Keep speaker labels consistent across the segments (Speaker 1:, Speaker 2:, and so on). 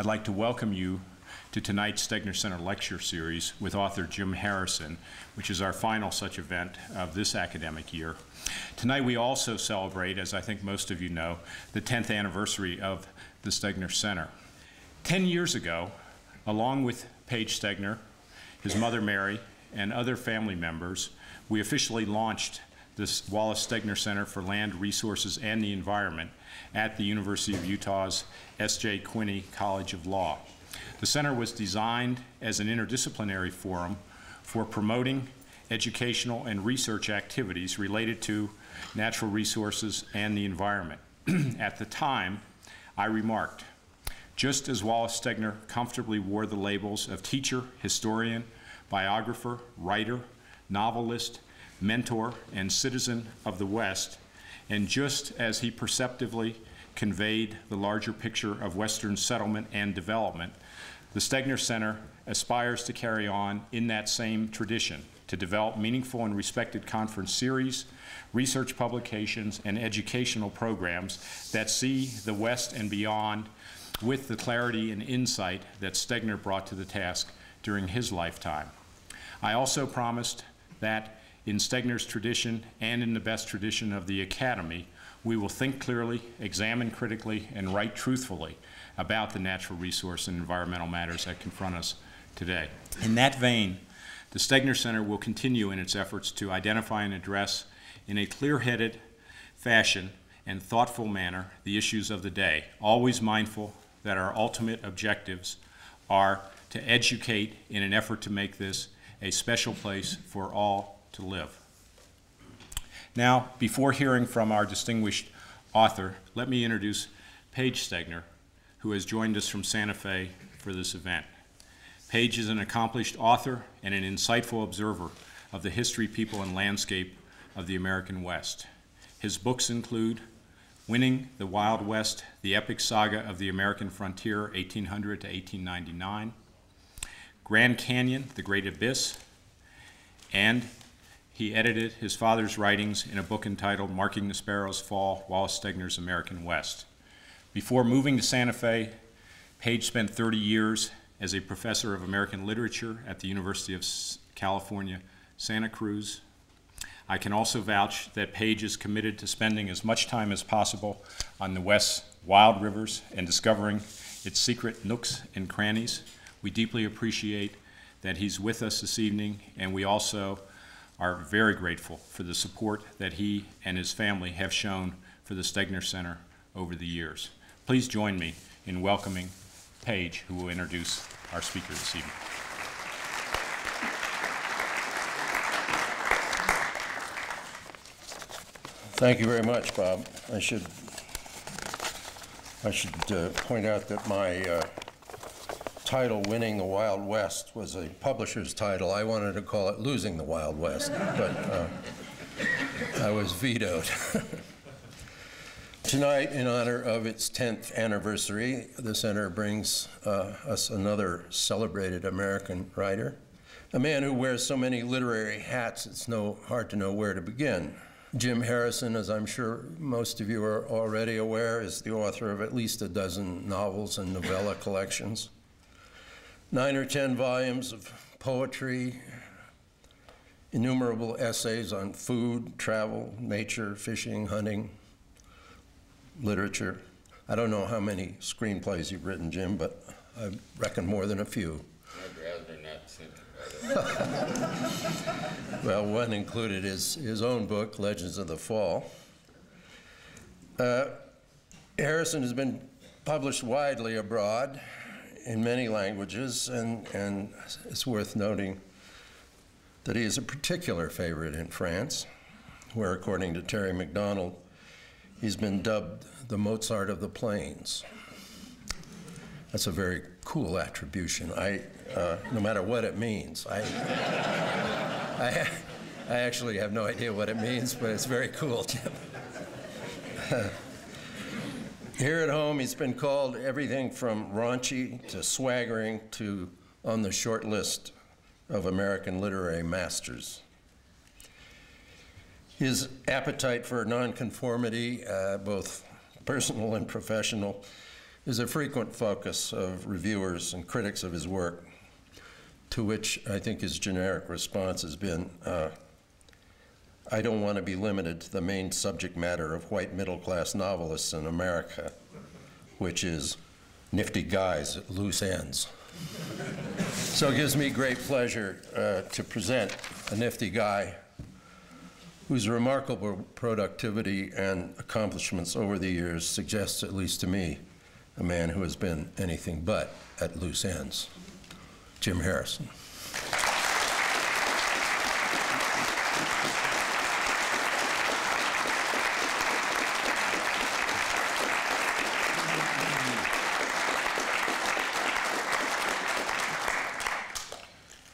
Speaker 1: I'd like to welcome you to tonight's Stegner Center Lecture Series with author Jim Harrison, which is our final such event of this academic year. Tonight we also celebrate, as I think most of you know, the 10th anniversary of the Stegner Center. Ten years ago, along with Page Stegner, his mother Mary, and other family members, we officially launched this Wallace Stegner Center for Land Resources and the Environment at the University of Utah's S.J. Quinney College of Law. The center was designed as an interdisciplinary forum for promoting educational and research activities related to natural resources and the environment. At the time, I remarked, just as Wallace Stegner comfortably wore the labels of teacher, historian, biographer, writer, novelist, mentor, and citizen of the West, and just as he perceptively conveyed the larger picture of Western settlement and development, the Stegner Center aspires to carry on in that same tradition, to develop meaningful and respected conference series, research publications, and educational programs that see the West and beyond with the clarity and insight that Stegner brought to the task during his lifetime. I also promised that in Stegner's tradition and in the best tradition of the Academy, we will think clearly, examine critically, and write truthfully about the natural resource and environmental matters that confront us today. In that vein, the Stegner Center will continue in its efforts to identify and address in a clear-headed fashion and thoughtful manner the issues of the day, always mindful that our ultimate objectives are to educate in an effort to make this a special place for all to live. Now, before hearing from our distinguished author, let me introduce Page Stegner, who has joined us from Santa Fe for this event. Page is an accomplished author and an insightful observer of the history, people, and landscape of the American West. His books include Winning the Wild West, the epic saga of the American frontier, 1800 to 1899, Grand Canyon, the Great Abyss, and he edited his father's writings in a book entitled Marking the Sparrow's Fall, Wallace Stegner's American West. Before moving to Santa Fe, Page spent 30 years as a professor of American literature at the University of California, Santa Cruz. I can also vouch that Page is committed to spending as much time as possible on the West's wild rivers and discovering its secret nooks and crannies. We deeply appreciate that he's with us this evening, and we also are very grateful for the support that he and his family have shown for the Stegner Center over the years. Please join me in welcoming Page, who will introduce our speaker this evening.
Speaker 2: Thank you very much, Bob. I should I should uh, point out that my uh, title, Winning the Wild West, was a publisher's title. I wanted to call it Losing the Wild West, but uh, I was vetoed. Tonight, in honor of its 10th anniversary, the center brings uh, us another celebrated American writer, a man who wears so many literary hats it's no hard to know where to begin. Jim Harrison, as I'm sure most of you are already aware, is the author of at least a dozen novels and novella collections nine or ten volumes of poetry, innumerable essays on food, travel, nature, fishing, hunting, literature. I don't know how many screenplays you've written, Jim, but I reckon more than a few.
Speaker 3: I'd rather not think about
Speaker 2: it. well, one included his, his own book, Legends of the Fall. Uh, Harrison has been published widely abroad in many languages, and, and it's worth noting that he is a particular favorite in France, where, according to Terry McDonell, he's been dubbed the Mozart of the Plains. That's a very cool attribution. I, uh, no matter what it means, I, I, I actually have no idea what it means, but it's very cool, Jim. Here at home, he's been called everything from raunchy to swaggering to on the short list of American literary masters. His appetite for nonconformity, uh, both personal and professional, is a frequent focus of reviewers and critics of his work, to which I think his generic response has been, uh, I don't want to be limited to the main subject matter of white middle-class novelists in America, which is nifty guys at loose ends. so it gives me great pleasure uh, to present a nifty guy whose remarkable productivity and accomplishments over the years suggests, at least to me, a man who has been anything but at loose ends. Jim Harrison.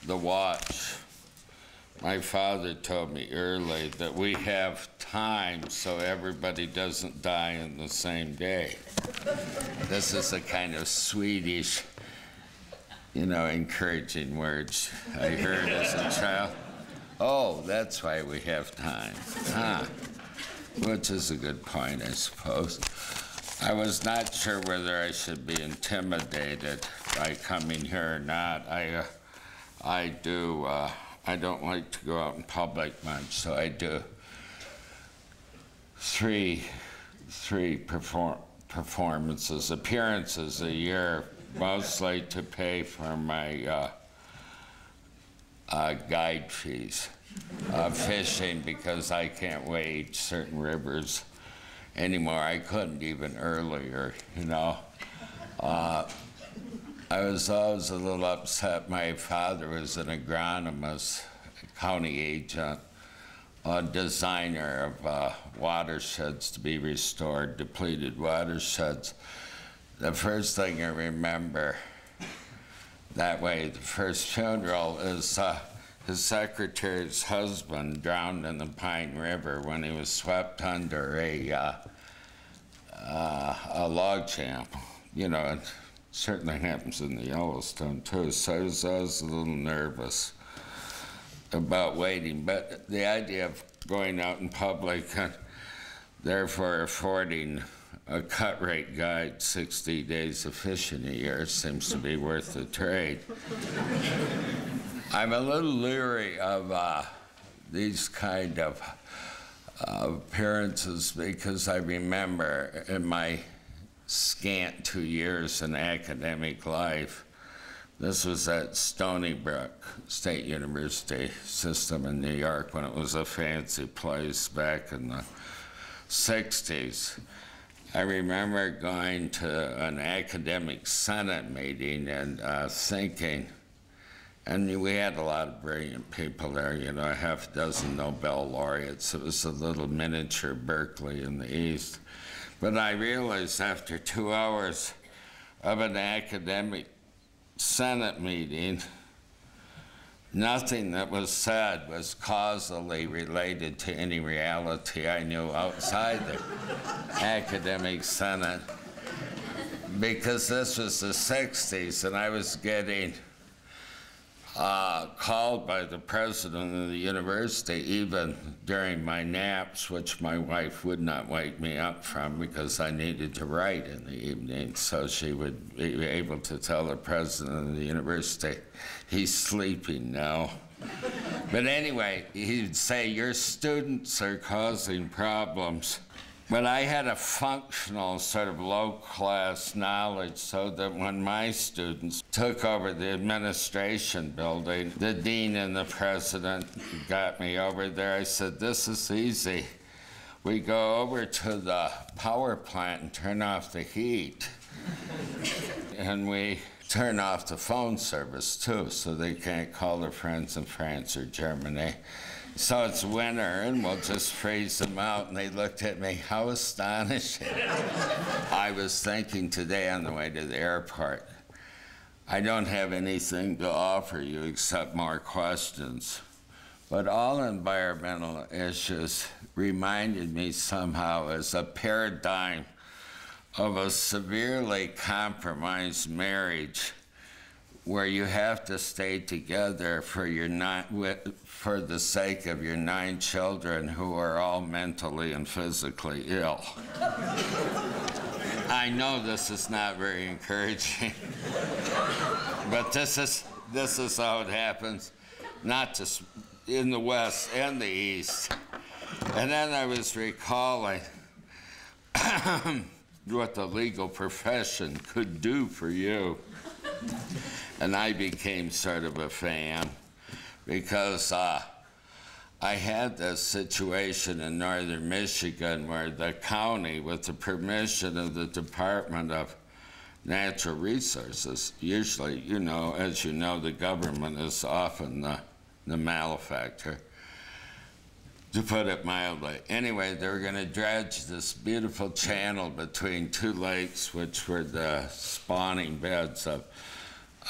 Speaker 3: The watch. My father told me early that we have time so everybody doesn't die in the same day. This is a kind of Swedish, you know, encouraging words I heard as a child. Oh, that's why we have time. Huh. Which is a good point, I suppose. I was not sure whether I should be intimidated by coming here or not. I, uh, I do. Uh, I don't like to go out in public much, so I do three, three perform, performances, appearances a year, mostly to pay for my uh, uh, guide fees of fishing because I can't wade certain rivers anymore. I couldn't even earlier, you know. Uh, I was always a little upset. My father was an agronomist, county agent, a designer of uh, watersheds to be restored, depleted watersheds. The first thing I remember that way, the first funeral is uh, his secretary's husband drowned in the Pine River when he was swept under a, uh, uh, a log jam. You know, certainly happens in the Yellowstone too. So I was, a little nervous about waiting, but the idea of going out in public and therefore affording a cut rate guide 60 days of fishing a year seems to be worth the trade. I'm a little leery of uh, these kind of uh, appearances because I remember in my scant two years in academic life. This was at Stony Brook State University system in New York when it was a fancy place back in the 60s. I remember going to an academic senate meeting and uh, thinking, and we had a lot of brilliant people there, you know, a half dozen Nobel laureates. It was a little miniature Berkeley in the East. But I realized after two hours of an academic Senate meeting, nothing that was said was causally related to any reality I knew outside the academic Senate. Because this was the 60s and I was getting uh, called by the president of the university even during my naps, which my wife would not wake me up from because I needed to write in the evening. So she would be able to tell the president of the university, he's sleeping now. but anyway, he'd say, Your students are causing problems. But I had a functional sort of low class knowledge so that when my students took over the administration building, the dean and the president got me over there. I said, This is easy. We go over to the power plant and turn off the heat. and we turn off the phone service too, so they can't call their friends in France or Germany. So it's winter, and we'll just freeze them out. And they looked at me, how astonishing. I was thinking today on the way to the airport, I don't have anything to offer you except more questions. But all environmental issues reminded me somehow as a paradigm of a severely compromised marriage where you have to stay together for your not for the sake of your nine children who are all mentally and physically ill. I know this is not very encouraging, but this is this is how it happens, not just in the West and the East. And then I was recalling what the legal profession could do for you, and I became sort of a fan because. Uh, I had this situation in northern Michigan where the county, with the permission of the Department of Natural Resources, usually, you know, as you know, the government is often the, the malefactor, to put it mildly. Anyway, they were going to dredge this beautiful channel between two lakes, which were the spawning beds of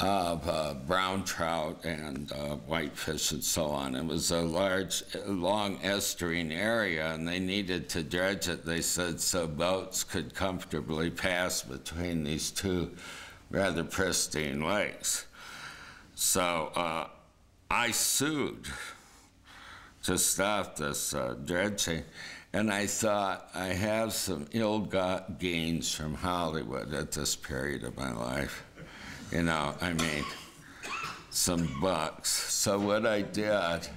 Speaker 3: of uh, brown trout and uh, whitefish and so on. It was a large, long estuarine area, and they needed to dredge it, they said, so boats could comfortably pass between these two rather pristine lakes. So uh, I sued to stop this uh, dredging. And I thought, I have some ill got gains from Hollywood at this period of my life you know, I mean, some bucks. So what I did,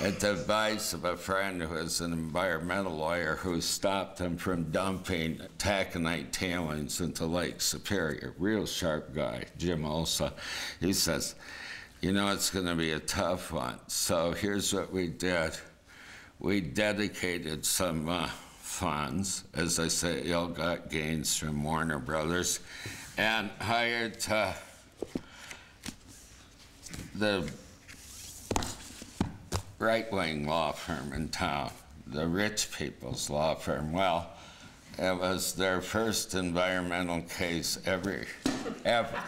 Speaker 3: at the advice of a friend who is an environmental lawyer who stopped him from dumping taconite tailings into Lake Superior, real sharp guy, Jim Olsa, he says, you know, it's going to be a tough one. So here's what we did. We dedicated some uh, funds, as I say, ill-got gains from Warner Brothers, and hired uh, the right wing law firm in town, the rich people's law firm. Well, it was their first environmental case ever, ever.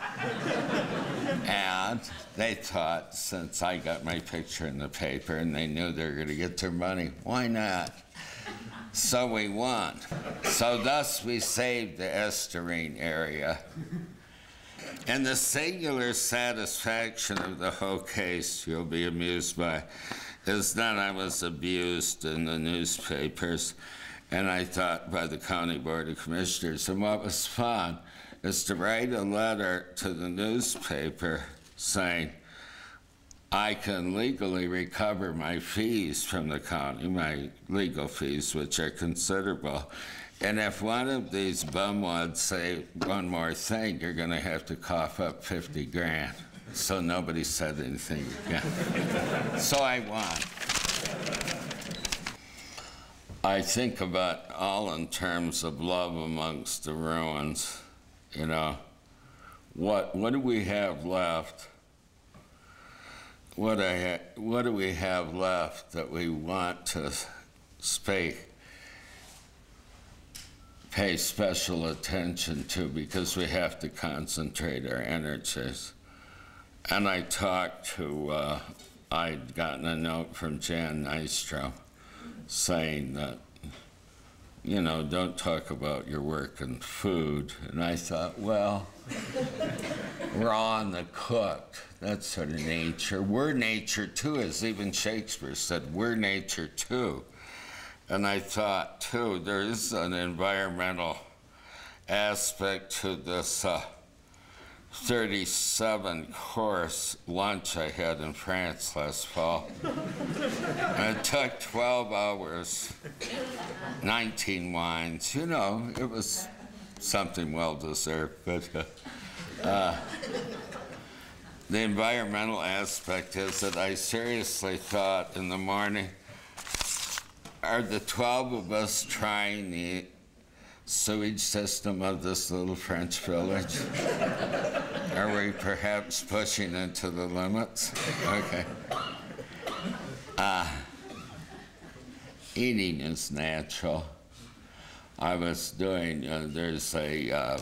Speaker 3: and they thought, since I got my picture in the paper and they knew they were going to get their money, why not? So we won. So thus we saved the estuarine area. And the singular satisfaction of the whole case, you'll be amused by, is that I was abused in the newspapers, and I thought by the County Board of Commissioners. And what was fun is to write a letter to the newspaper saying, I can legally recover my fees from the county, my legal fees, which are considerable. And if one of these bumwads say one more thing, you're going to have to cough up 50 grand. So nobody said anything again. so I won. I think about all in terms of love amongst the ruins. You know, what what do we have left? What, I what do we have left that we want to speak, pay special attention to because we have to concentrate our energies? And I talked to, uh, I'd gotten a note from Jan Nystrom saying that, you know, don't talk about your work and food. And I thought, well, raw and the cooked. That's sort of nature. We're nature too, as even Shakespeare said, we're nature too. And I thought too, there is an environmental aspect to this uh, 37 course lunch I had in France last fall. and it took 12 hours, 19 wines. You know, it was something well deserved, but. Uh, uh, the environmental aspect is that I seriously thought in the morning, are the 12 of us trying the sewage system of this little French village? are we perhaps pushing into the limits? Okay. Uh, eating is natural. I was doing, uh, there's a uh,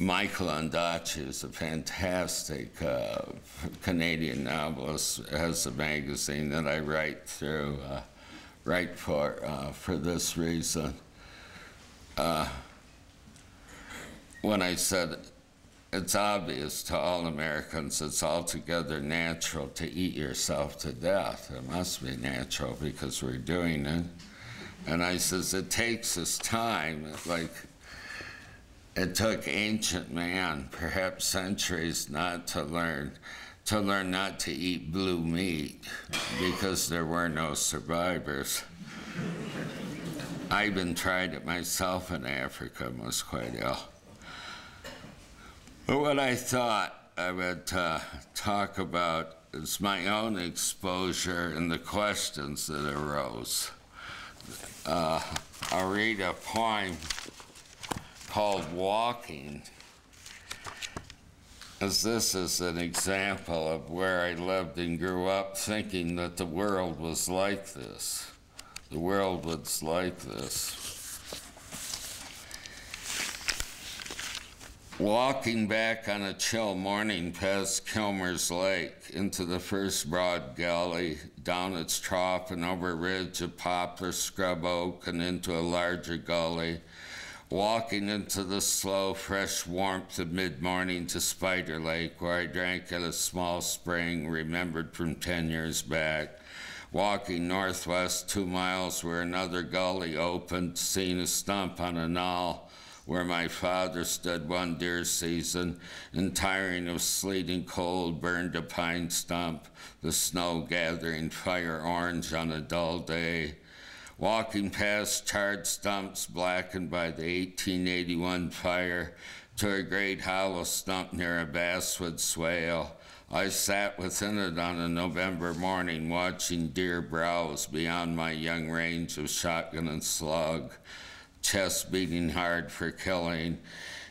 Speaker 3: Michael Ondaatje is a fantastic uh, Canadian novelist, has a magazine that I write through, uh, write for, uh, for this reason. Uh, when I said it's obvious to all Americans it's altogether natural to eat yourself to death. It must be natural because we're doing it. And I says, it takes us time, like It took ancient man, perhaps centuries, not to learn, to learn not to eat blue meat because there were no survivors. I even tried it myself in Africa and was quite ill. But what I thought I would uh, talk about is my own exposure and the questions that arose. Uh, I'll read a poem called Walking, as this is an example of where I lived and grew up thinking that the world was like this. The world was like this. Walking back on a chill morning past Kilmer's Lake into the first broad gully, down its trough and over a ridge of poplar, scrub oak, and into a larger gully, walking into the slow, fresh warmth of mid morning to Spider Lake, where I drank at a small spring remembered from 10 years back. Walking northwest two miles where another gully opened, seeing a stump on a knoll where my father stood one deer season, and tiring of sleet and cold, burned a pine stump, the snow gathering fire orange on a dull day. Walking past charred stumps blackened by the 1881 fire to a great hollow stump near a basswood swale. I sat within it on a November morning watching deer browse beyond my young range of shotgun and slug chest beating hard for killing,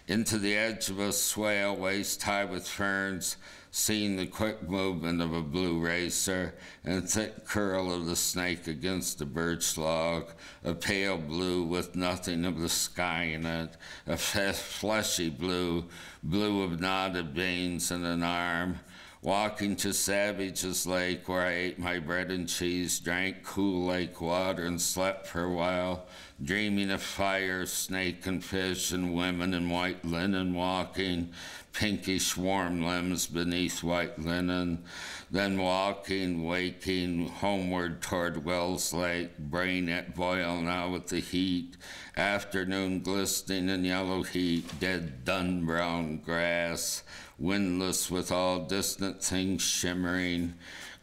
Speaker 3: into the edge of a swale waist high with ferns, seeing the quick movement of a blue racer and thick curl of the snake against the birch log, a pale blue with nothing of the sky in it, a fleshy blue, blue of knotted veins and an arm, walking to Savage's Lake where I ate my bread and cheese, drank cool lake water, and slept for a while, dreaming of fire, snake and fish, and women in white linen walking, pinkish warm limbs beneath white linen, then walking, waking, homeward toward Wells Lake, brain at boil now with the heat, afternoon glistening in yellow heat, dead dun brown grass, windless with all distant things shimmering,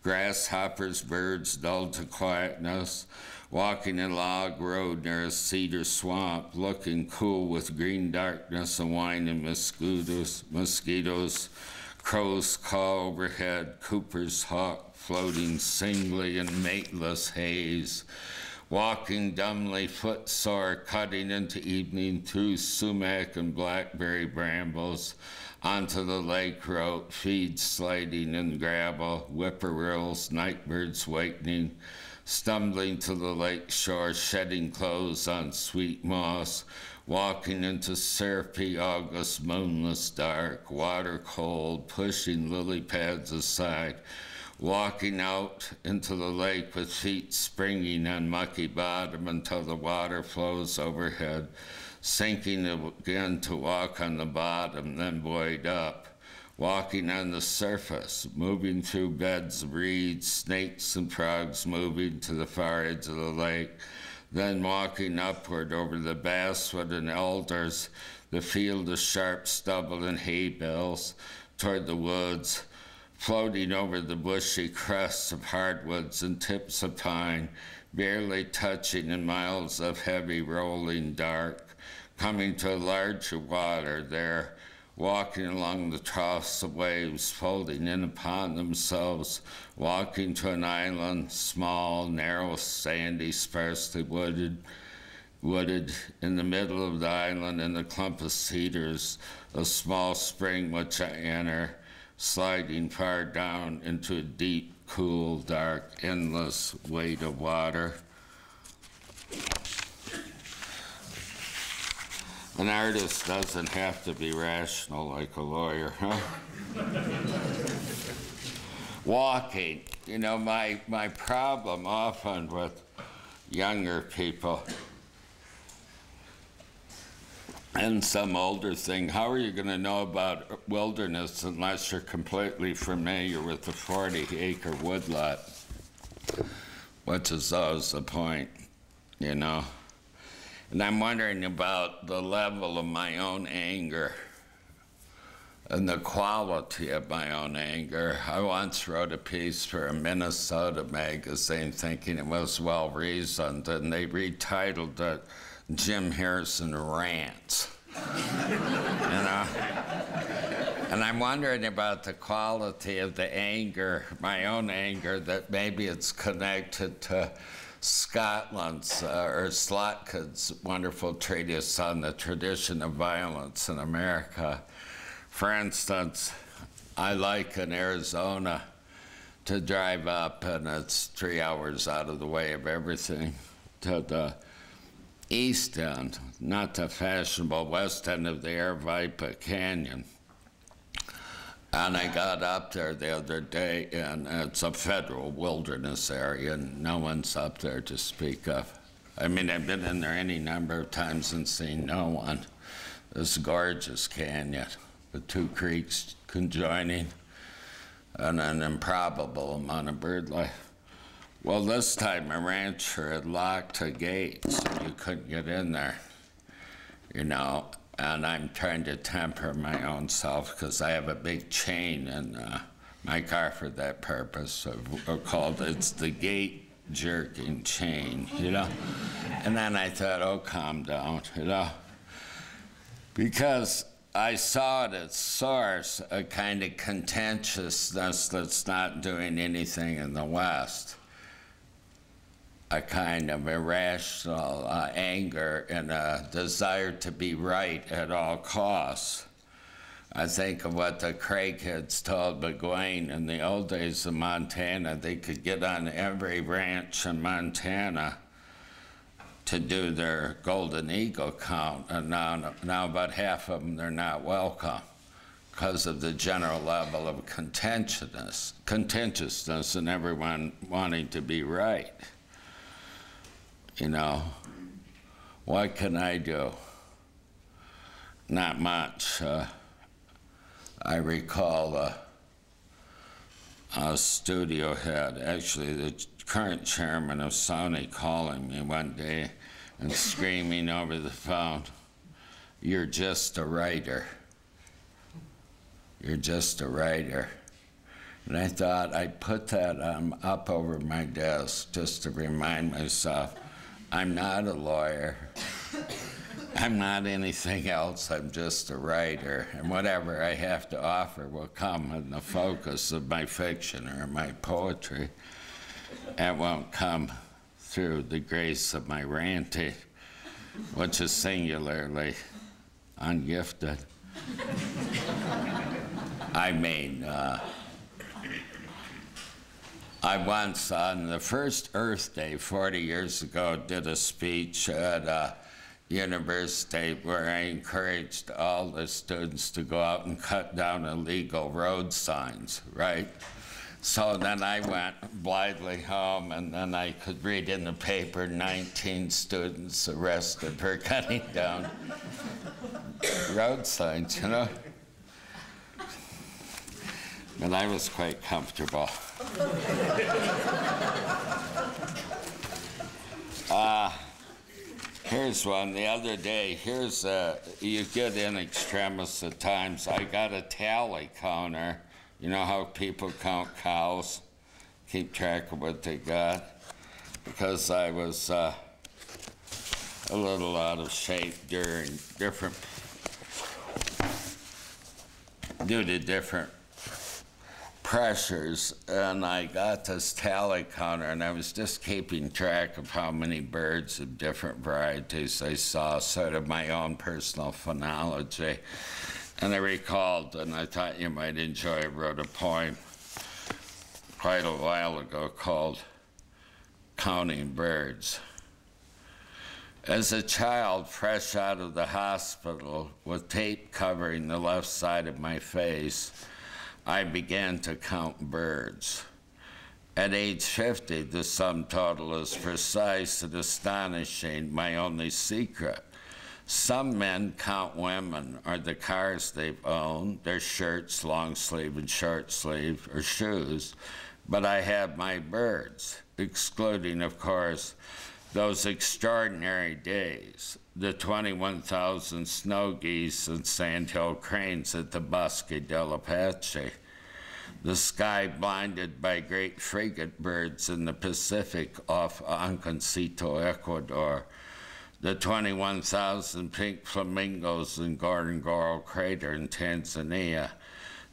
Speaker 3: grasshoppers, birds dulled to quietness, walking a log road near a cedar swamp, looking cool with green darkness and whining mosquitoes, mosquitoes, crows call overhead, Cooper's hawk floating singly in mateless haze, walking dumbly, footsore, cutting into evening through sumac and blackberry brambles, onto the lake road, feet sliding in gravel, whippoorwills, nightbirds wakening, stumbling to the lake shore, shedding clothes on sweet moss, walking into syrupy August moonless dark, water cold, pushing lily pads aside, walking out into the lake with feet springing on mucky bottom until the water flows overhead, sinking again to walk on the bottom, then buoyed up, walking on the surface, moving through beds of reeds, snakes and frogs moving to the far edge of the lake, then walking upward over the basswood and elders, the field of sharp stubble and hay bales, toward the woods, floating over the bushy crests of hardwoods and tips of pine, barely touching in miles of heavy rolling dark, coming to a larger water there, walking along the troughs of waves, folding in upon themselves, walking to an island, small, narrow, sandy, sparsely wooded, wooded in the middle of the island in a clump of cedars, a small spring which I enter, sliding far down into a deep, cool, dark, endless weight of water. An artist doesn't have to be rational like a lawyer, huh? Walking, you know, my, my problem often with younger people and some older thing, how are you going to know about wilderness unless you're completely familiar with the 40 acre woodlot? Which is always the point, you know? And I'm wondering about the level of my own anger and the quality of my own anger. I once wrote a piece for a Minnesota magazine thinking it was well reasoned, and they retitled it Jim Harrison Rants. you know? And I'm wondering about the quality of the anger, my own anger, that maybe it's connected to Scotland's uh, or Slotkin's wonderful treatise on the tradition of violence in America. For instance, I like in Arizona to drive up, and it's three hours out of the way of everything, to the east end, not the fashionable west end of the Aravaipa Canyon. And I got up there the other day, and it's a federal wilderness area, and no one's up there to speak of. I mean, I've been in there any number of times and seen no one. This gorgeous canyon with two creeks conjoining and an improbable amount of bird life. Well, this time a rancher had locked a gate so you couldn't get in there, you know. And I'm trying to temper my own self because I have a big chain in uh, my car for that purpose. So we're called it's the gate jerking chain, you know. And then I thought, oh, calm down, you know, because I saw at its source a kind of contentiousness that's not doing anything in the West a kind of irrational uh, anger and a desire to be right at all costs. I think of what the Craigheads told McGuane in the old days of Montana. They could get on every ranch in Montana to do their golden eagle count, and now, now about half of them they're not welcome because of the general level of contentiousness, contentiousness and everyone wanting to be right you know, what can I do? Not much. Uh, I recall a, a studio head, actually the current chairman of Sony, calling me one day and screaming over the phone, You're just a writer. You're just a writer. And I thought I'd put that um, up over my desk just to remind myself I'm not a lawyer. I'm not anything else. I'm just a writer. And whatever I have to offer will come in the focus of my fiction or my poetry. It won't come through the grace of my ranting, which is singularly ungifted. I mean, uh, I once, on the first Earth Day 40 years ago, did a speech at a university where I encouraged all the students to go out and cut down illegal road signs, right? So then I went blithely home, and then I could read in the paper 19 students arrested for cutting down road signs, you know? And I was quite comfortable. uh, here's one. The other day, here's a, you get in extremis at times. I got a tally counter. You know how people count cows, keep track of what they got? Because I was uh, a little out of shape during different, due to different pressures, and I got this tally counter, and I was just keeping track of how many birds of different varieties I saw, sort of my own personal phenology. And I recalled, and I thought you might enjoy, I wrote a poem quite a while ago called Counting Birds. As a child, fresh out of the hospital, with tape covering the left side of my face, I began to count birds. At age 50, the sum total is precise and astonishing, my only secret. Some men count women or the cars they've owned, their shirts, long sleeve and short sleeve, or shoes, but I have my birds, excluding, of course, those extraordinary days, the 21,000 snow geese and sandhill cranes at the Bosque del Apache, the sky blinded by great frigate birds in the Pacific off Anconcito, Ecuador, the 21,000 pink flamingos in Ngorongoro Crater in Tanzania,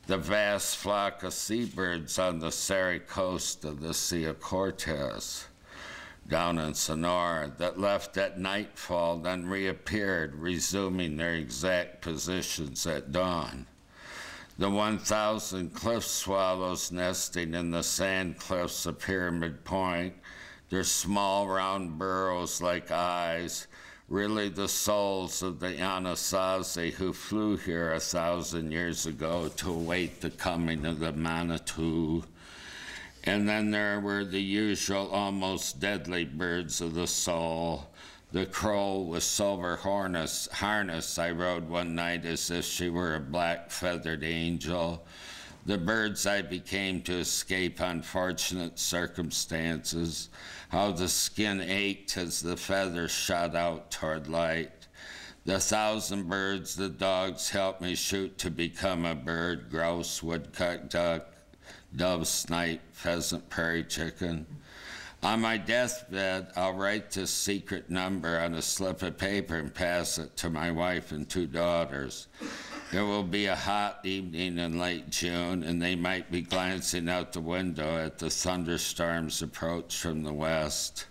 Speaker 3: the vast flock of seabirds on the Seri coast of the Sea of Cortez down in Sonora that left at nightfall, then reappeared, resuming their exact positions at dawn. The 1,000 cliff swallows nesting in the sand cliffs of Pyramid Point, their small round burrows like eyes, really the souls of the Anasazi who flew here a thousand years ago to await the coming of the Manitou and then there were the usual almost deadly birds of the soul. The crow with silver harness, harness I rode one night as if she were a black feathered angel. The birds I became to escape unfortunate circumstances. How the skin ached as the feathers shot out toward light. The thousand birds the dogs helped me shoot to become a bird grouse, woodcock, duck, dove, snipe, pheasant, prairie chicken. On my deathbed, I'll write this secret number on a slip of paper and pass it to my wife and two daughters. It will be a hot evening in late June, and they might be glancing out the window at the thunderstorm's approach from the west.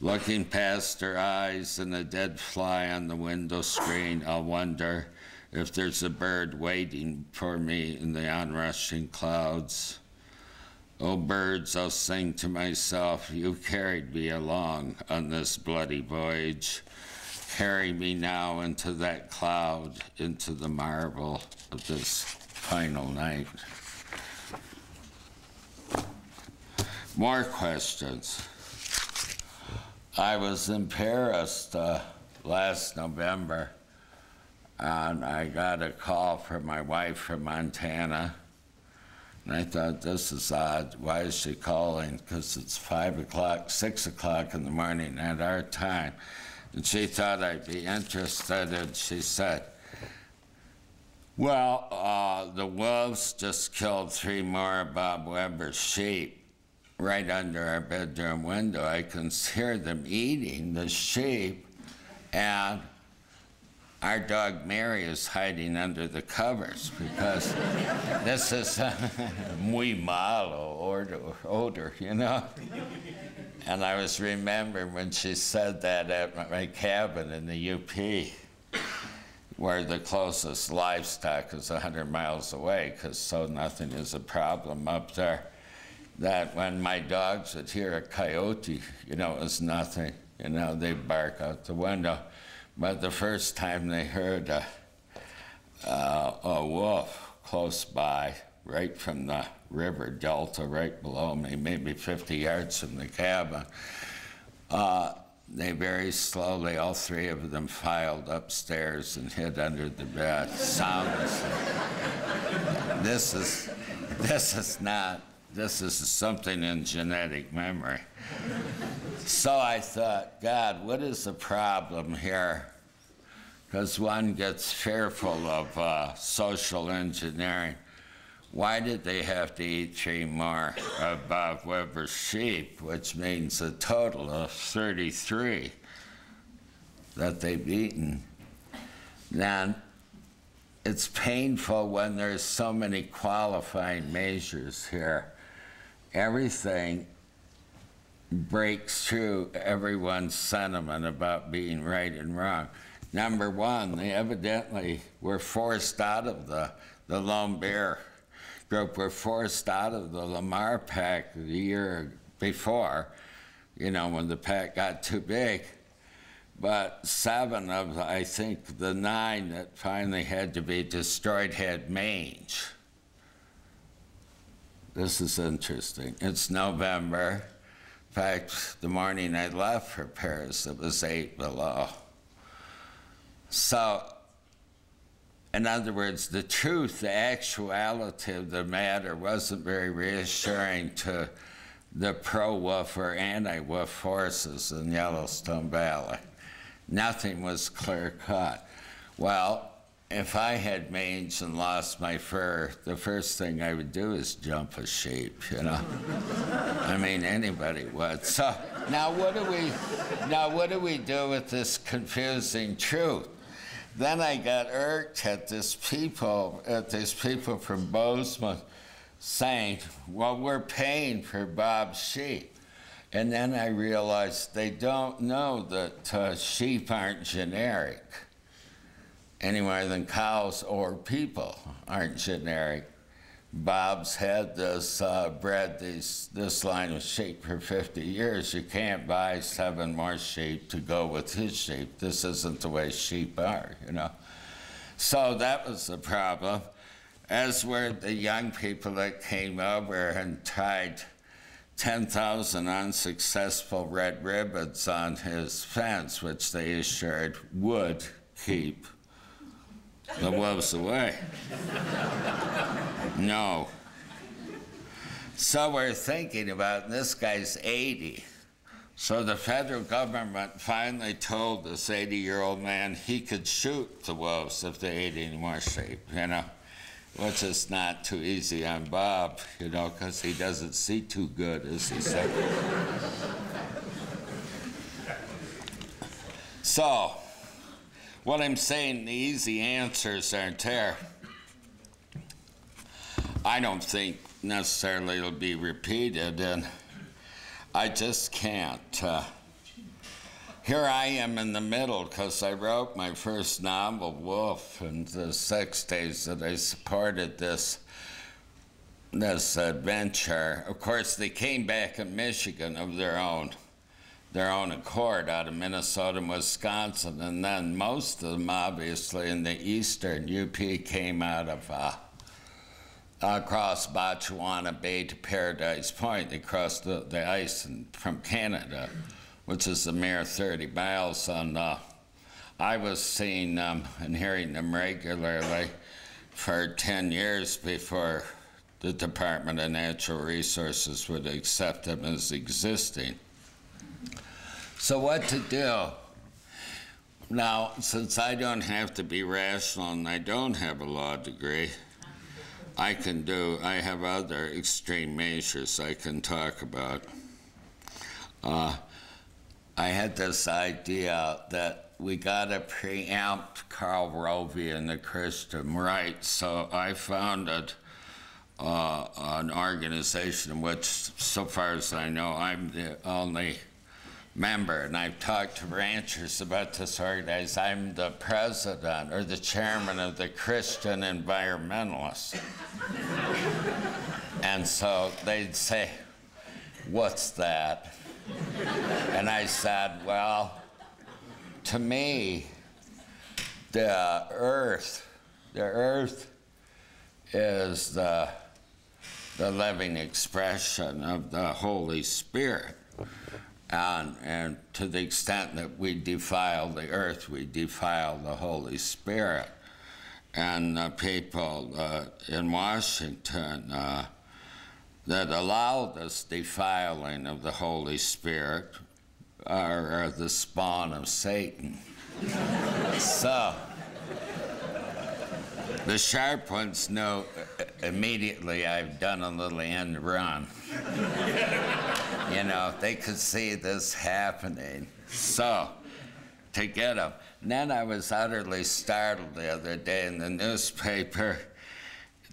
Speaker 3: Looking past their eyes and a dead fly on the window screen, I'll wonder if there's a bird waiting for me in the onrushing clouds. Oh, birds, I'll sing to myself, you carried me along on this bloody voyage. Carry me now into that cloud, into the marvel of this final night. More questions. I was in Paris uh, last November, and I got a call from my wife from Montana and I thought, this is odd. Why is she calling? Because it's 5 o'clock, 6 o'clock in the morning at our time. And she thought I'd be interested, and she said, Well, uh, the wolves just killed three more of Bob Weber's sheep right under our bedroom window. I can hear them eating the sheep, and our dog Mary is hiding under the covers because this is muy malo odor, odor, you know? And I was remembering when she said that at my cabin in the UP, where the closest livestock is 100 miles away, because so nothing is a problem up there, that when my dogs would hear a coyote, you know, it was nothing. You know, they bark out the window. But the first time they heard a, a wolf close by, right from the river delta, right below me, maybe 50 yards from the cabin, uh, they very slowly, all three of them filed upstairs and hid under the bed, soundlessly. this is, this is not, this is something in genetic memory. So I thought, God, what is the problem here? Because one gets fearful of uh, social engineering. Why did they have to eat three more of Bob Weber's sheep, which means a total of 33 that they've eaten? Now, it's painful when there's so many qualifying measures here. Everything breaks through everyone's sentiment about being right and wrong. Number one, they evidently were forced out of the, the Lone Bear group, were forced out of the Lamar pack the year before, you know, when the pack got too big. But seven of, I think, the nine that finally had to be destroyed had mange. This is interesting. It's November. In fact, the morning I left for Paris, it was eight below. So, in other words, the truth, the actuality of the matter wasn't very reassuring to the pro-wolf or anti-wolf forces in Yellowstone Valley. Nothing was clear cut. Well, if I had mange and lost my fur, the first thing I would do is jump a sheep, you know. I mean, anybody would. So now, what do we? Now, what do we do with this confusing truth? Then I got irked at this people, at these people from Bozeman, saying, "Well, we're paying for Bob's sheep." And then I realized they don't know that uh, sheep aren't generic any more than cows or people aren't generic. Bob's had this, uh, bred these, this line of sheep for 50 years. You can't buy seven more sheep to go with his sheep. This isn't the way sheep are, you know. So that was the problem, as were the young people that came over and tied 10,000 unsuccessful red ribbons on his fence, which they assured would keep the wolves away. No. So we're thinking about this guy's 80. So the federal government finally told this 80 year old man he could shoot the wolves if they ate any more sheep, you know, which is not too easy on Bob, you know, because he doesn't see too good, as he said. so, what I'm saying, the easy answers aren't there. I don't think necessarily it'll be repeated, and I just can't. Uh, here I am in the middle because I wrote my first novel, Wolf, in the six days that I supported this this adventure. Of course, they came back in Michigan of their own their own accord out of Minnesota and Wisconsin, and then most of them, obviously, in the eastern UP came out of uh, across Batchawana Bay to Paradise Point. They crossed the, the ice and, from Canada, which is a mere 30 miles. And uh, I was seeing them and hearing them regularly for 10 years before the Department of Natural Resources would accept them as existing. So, what to do? Now, since I don't have to be rational and I don't have a law degree, I can do, I have other extreme measures I can talk about. Uh, I had this idea that we got to preempt Karl Rove and the Christian right, so I founded uh, an organization which, so far as I know, I'm the only member, and I've talked to ranchers about this organization. I'm the president or the chairman of the Christian Environmentalists. and so they'd say, What's that? And I said, Well, to me, the earth, the earth is the, the living expression of the Holy Spirit. And, and to the extent that we defile the earth, we defile the Holy Spirit. And the people uh, in Washington uh, that allow this defiling of the Holy Spirit are, are the spawn of Satan. so, the sharp ones know uh, immediately I've done a little end run. you know, they could see this happening. So, to get them. And then I was utterly startled the other day in the newspaper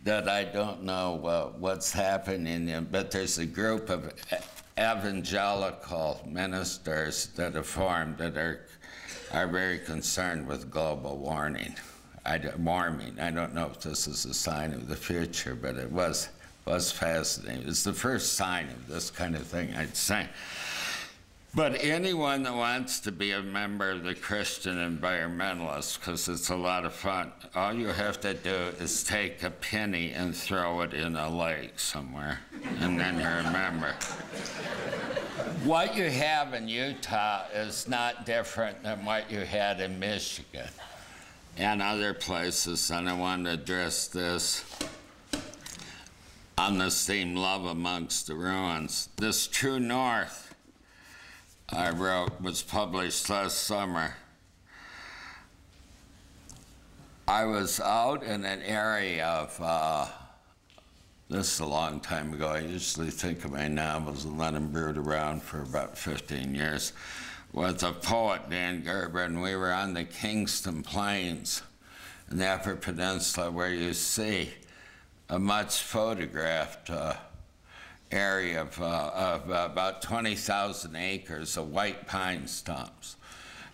Speaker 3: that I don't know what's happening, but there's a group of evangelical ministers that have formed that are, are very concerned with global warming. I, warming. I don't know if this is a sign of the future, but it was was fascinating. It's the first sign of this kind of thing, I'd say. But anyone that wants to be a member of the Christian Environmentalists, because it's a lot of fun, all you have to do is take a penny and throw it in a lake somewhere, and then you're a member. What you have in Utah is not different than what you had in Michigan and other places, and I want to address this. On the theme Love Amongst the Ruins. This True North I wrote was published last summer. I was out in an area of, uh, this is a long time ago. I usually think of my novels and let them brood around for about 15 years. With a poet, Dan Gerber, and we were on the Kingston Plains in the Upper Peninsula where you see a much photographed uh, area of, uh, of about 20,000 acres of white pine stumps.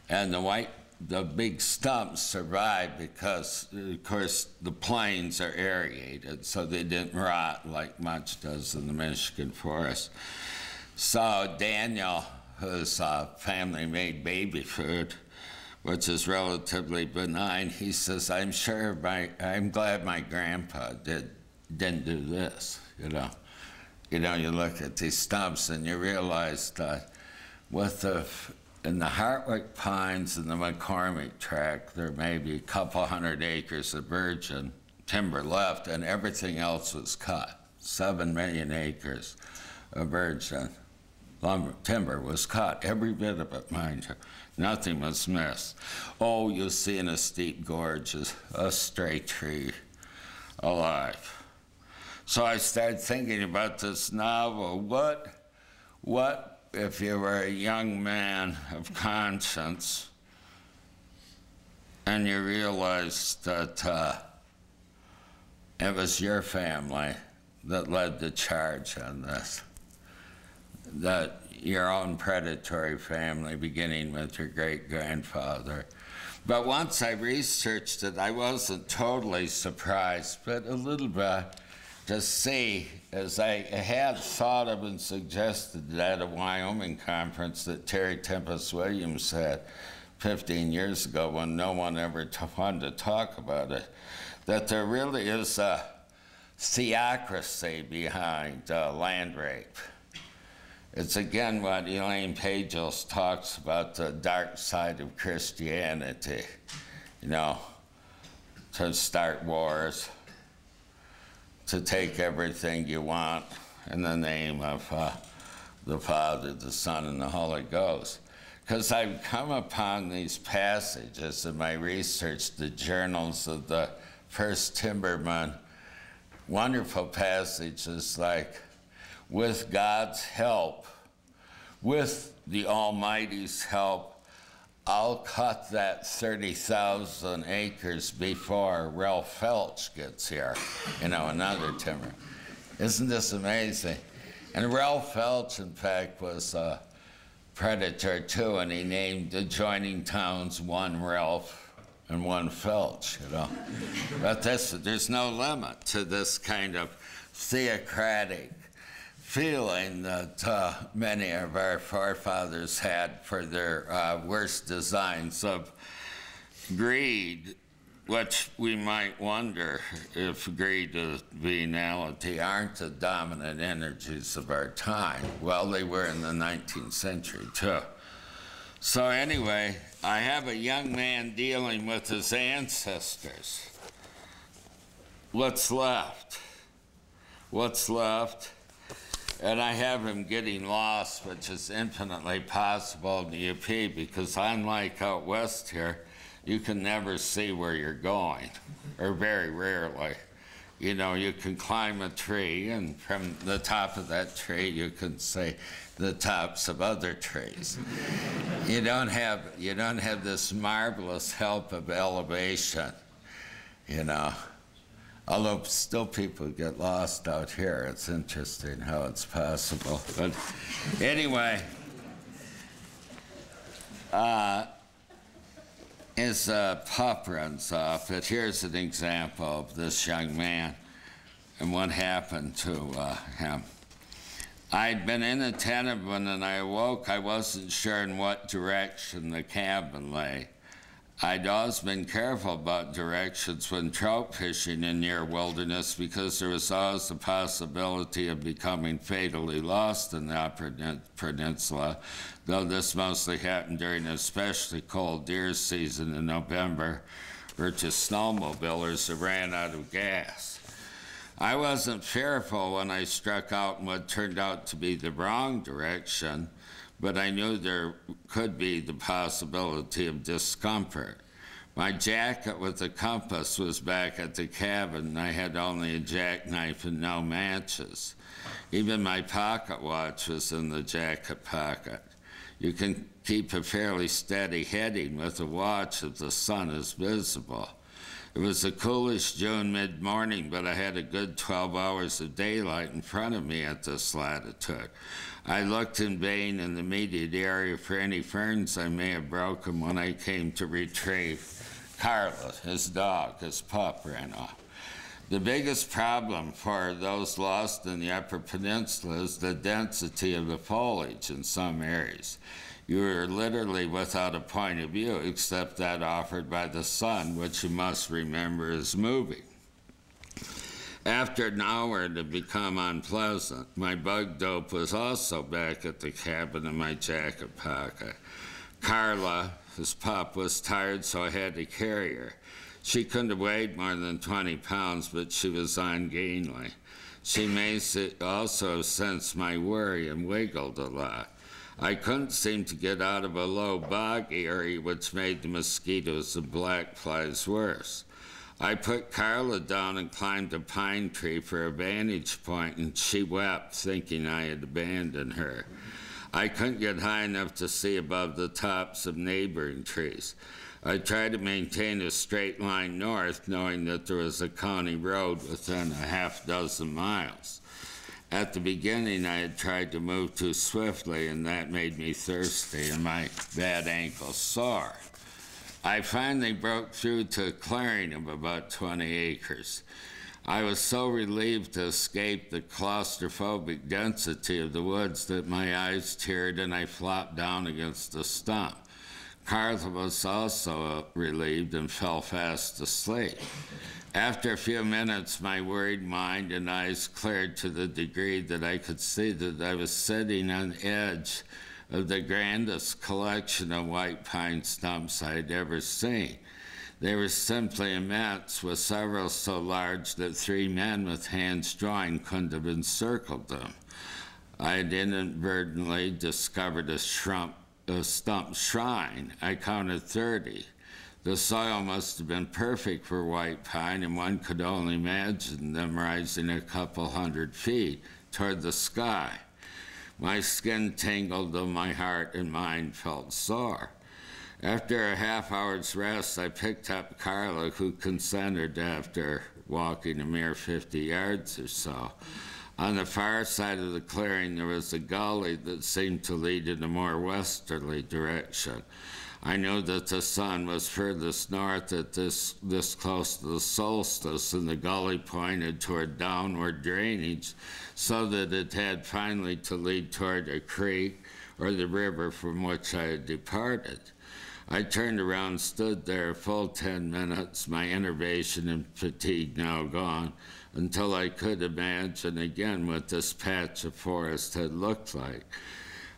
Speaker 3: And the white the big stumps survived because, of course, the plains are aerated, so they didn't rot like much does in the Michigan forest. So Daniel, whose uh, family made baby food, which is relatively benign, he says, "I'm sure my, I'm glad my grandpa did didn't do this." You know, you know, you look at these stumps and you realize that with the in the Hartwick Pines and the McCormick Tract, there may be a couple hundred acres of virgin timber left, and everything else was cut. Seven million acres of virgin lumber timber was cut, every bit of it, mind you. Nothing was missed. Oh, you'll see in a steep gorge is a stray tree alive. So I started thinking about this novel. What, what if you were a young man of conscience and you realized that uh, it was your family that led the charge on this, that your own predatory family, beginning with your great grandfather. But once I researched it, I wasn't totally surprised, but a little bit to see, as I had thought of and suggested at a Wyoming conference that Terry Tempest Williams had 15 years ago when no one ever wanted to talk about it, that there really is a theocracy behind uh, land rape. It's again what Elaine Pagels talks about the dark side of Christianity, you know, to start wars to take everything you want in the name of uh, the Father, the Son, and the Holy Ghost. Because I've come upon these passages in my research, the journals of the first timberman, wonderful passages like, with God's help, with the Almighty's help, I'll cut that 30,000 acres before Ralph Felch gets here, you know, another timber. Isn't this amazing? And Ralph Felch, in fact, was a predator too, and he named adjoining towns one Ralph and one Felch, you know. but this, there's no limit to this kind of theocratic feeling that uh, many of our forefathers had for their uh, worst designs of greed, which we might wonder if greed and venality aren't the dominant energies of our time. Well, they were in the 19th century, too. So, anyway, I have a young man dealing with his ancestors. What's left? What's left? And I have him getting lost, which is infinitely possible in the UP because unlike out west here, you can never see where you're going, or very rarely. You know, you can climb a tree, and from the top of that tree, you can see the tops of other trees. you don't have you don't have this marvelous help of elevation, you know. Although still people get lost out here. It's interesting how it's possible. But anyway, uh, his uh, pup runs off. But here's an example of this young man and what happened to uh, him. I'd been inattentive when I awoke. I wasn't sure in what direction the cabin lay. I'd always been careful about directions when trout fishing in near wilderness because there was always the possibility of becoming fatally lost in the upper peninsula, though this mostly happened during an especially cold deer season in November or to snowmobilers who ran out of gas. I wasn't fearful when I struck out in what turned out to be the wrong direction, but I knew there could be the possibility of discomfort. My jacket with the compass was back at the cabin, and I had only a jackknife and no matches. Even my pocket watch was in the jacket pocket. You can keep a fairly steady heading with a watch if the sun is visible. It was a coolish June mid morning, but I had a good 12 hours of daylight in front of me at this latitude. I looked in vain in the immediate area for any ferns I may have broken when I came to retrieve Carla, his dog, his pup ran off. The biggest problem for those lost in the Upper Peninsula is the density of the foliage in some areas. You are literally without a point of view except that offered by the sun, which you must remember is moving. After an hour it had become unpleasant. My bug dope was also back at the cabin in my jacket pocket. Carla, his pup, was tired, so I had to carry her. She couldn't have weighed more than 20 pounds, but she was ungainly. She may also have sensed my worry and wiggled a lot. I couldn't seem to get out of a low bog area, which made the mosquitoes and black flies worse. I put Carla down and climbed a pine tree for a vantage point, and she wept, thinking I had abandoned her. I couldn't get high enough to see above the tops of neighboring trees. I tried to maintain a straight line north, knowing that there was a county road within a half dozen miles. At the beginning, I had tried to move too swiftly, and that made me thirsty and my bad ankle sore. I finally broke through to a clearing of about 20 acres. I was so relieved to escape the claustrophobic density of the woods that my eyes teared and I flopped down against a stump. Carla was also relieved and fell fast asleep. After a few minutes, my worried mind and eyes cleared to the degree that I could see that I was sitting on the edge of the grandest collection of white pine stumps I'd ever seen. They were simply immense, with several so large that three men with hands joined couldn't have encircled them. I had inadvertently discovered a shrump the stump shrine, I counted 30. The soil must have been perfect for white pine, and one could only imagine them rising a couple hundred feet toward the sky. My skin tingled, though my heart and mind felt sore. After a half hour's rest, I picked up Carla, who consented after walking a mere 50 yards or so. On the far side of the clearing, there was a gully that seemed to lead in a more westerly direction. I knew that the sun was furthest north at this, this close to the solstice, and the gully pointed toward downward drainage, so that it had finally to lead toward a creek or the river from which I had departed. I turned around, stood there a full ten minutes, my enervation and fatigue now gone until I could imagine again what this patch of forest had looked like.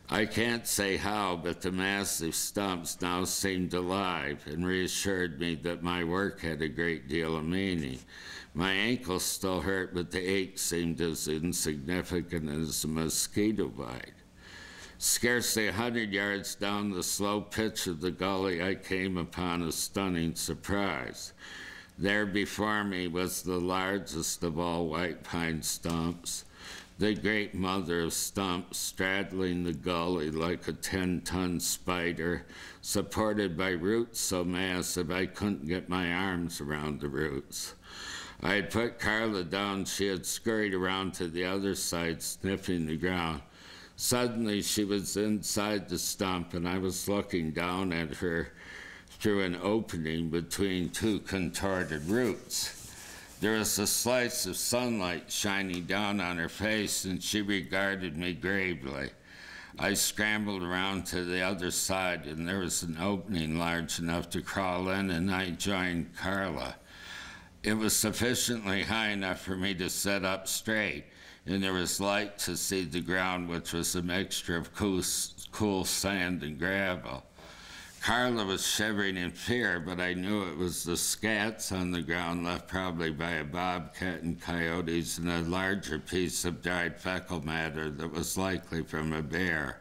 Speaker 3: I can't say how, but the massive stumps now seemed alive and reassured me that my work had a great deal of meaning. My ankle still hurt, but the ache seemed as insignificant as a mosquito bite. Scarcely a hundred yards down the slow pitch of the gully, I came upon a stunning surprise. There before me was the largest of all white pine stumps, the great mother of stumps straddling the gully like a 10 ton spider, supported by roots so massive I couldn't get my arms around the roots. I had put Carla down. She had scurried around to the other side, sniffing the ground. Suddenly, she was inside the stump, and I was looking down at her through an opening between two contorted roots. There was a slice of sunlight shining down on her face, and she regarded me gravely. I scrambled around to the other side, and there was an opening large enough to crawl in, and I joined Carla. It was sufficiently high enough for me to sit up straight, and there was light to see the ground, which was a mixture of cool, cool sand and gravel. Carla was shivering in fear, but I knew it was the scats on the ground left probably by a bobcat and coyotes and a larger piece of dried fecal matter that was likely from a bear.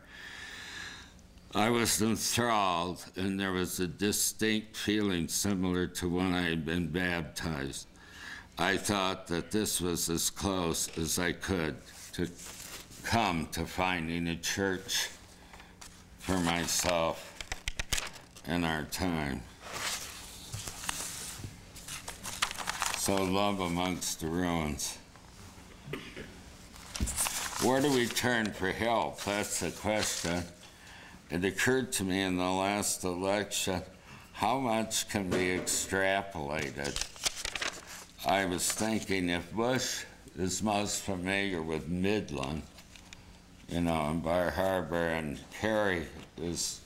Speaker 3: I was enthralled, and there was a distinct feeling similar to when I had been baptized. I thought that this was as close as I could to come to finding a church for myself in our time. So, love amongst the ruins. Where do we turn for help? That's the question. It occurred to me in the last election how much can be extrapolated? I was thinking if Bush is most familiar with Midland, you know, and Bar Harbor, and Kerry is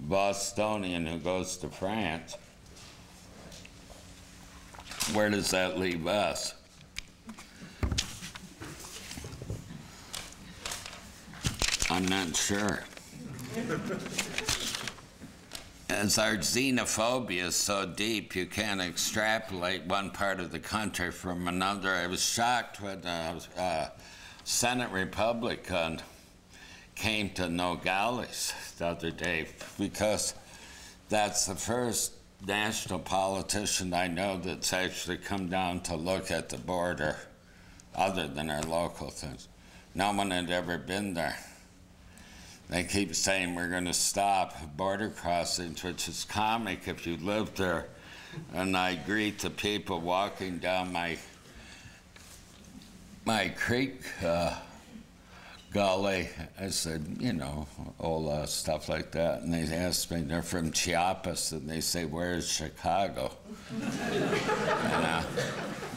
Speaker 3: Bostonian who goes to France, where does that leave us? I'm not sure. As our xenophobia is so deep, you can't extrapolate one part of the country from another. I was shocked when a uh, uh, Senate Republican came to Nogales the other day because that's the first national politician I know that's actually come down to look at the border other than our local things. No one had ever been there. They keep saying we're going to stop border crossings, which is comic if you live there. And I greet the people walking down my my creek uh, gully. I said, you know, all uh, stuff like that. And they asked me, they're from Chiapas, and they say, where's Chicago? and, uh,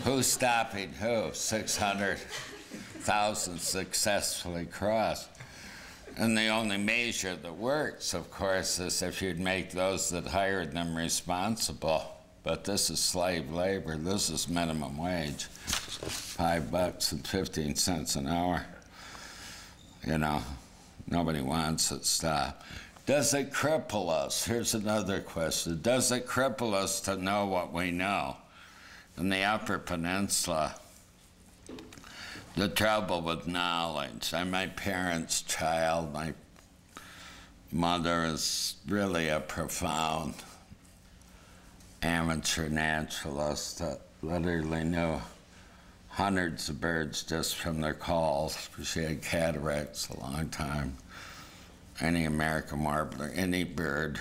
Speaker 3: who's stopping who? 600,000 successfully crossed. And the only measure that works, of course, is if you'd make those that hired them responsible. But this is slave labor. This is minimum wage. Five bucks and 15 cents an hour. You know, nobody wants it. Does it cripple us? Here's another question. Does it cripple us to know what we know? In the Upper Peninsula, the trouble with knowledge. I'm my parents' child. My mother is really a profound amateur naturalist that literally knew hundreds of birds just from their calls. She had cataracts a long time. Any American warbler, any bird,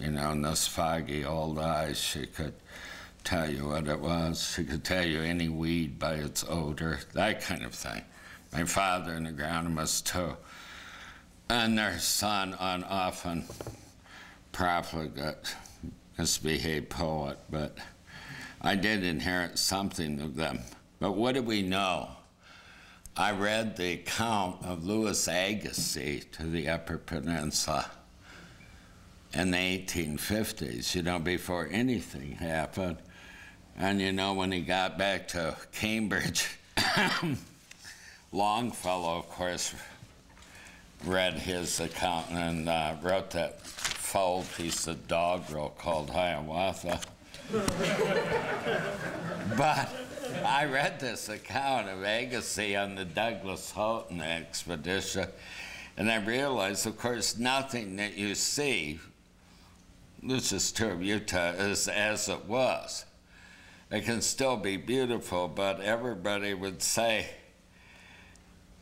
Speaker 3: you know, in those foggy old eyes, she could tell you what it was. She could tell you any weed by its odor, that kind of thing. My father, an agronomist too, and their son, an often profligate, misbehaved poet, but I did inherit something of them. But what do we know? I read the account of Louis Agassiz to the Upper Peninsula in the 1850s, you know, before anything happened. And you know, when he got back to Cambridge, Longfellow, of course, read his account and uh, wrote that foul piece of doggerel called Hiawatha. but I read this account of Agassiz on the Douglas Houghton expedition, and I realized, of course, nothing that you see, this is true of Utah, is as it was. It can still be beautiful, but everybody would say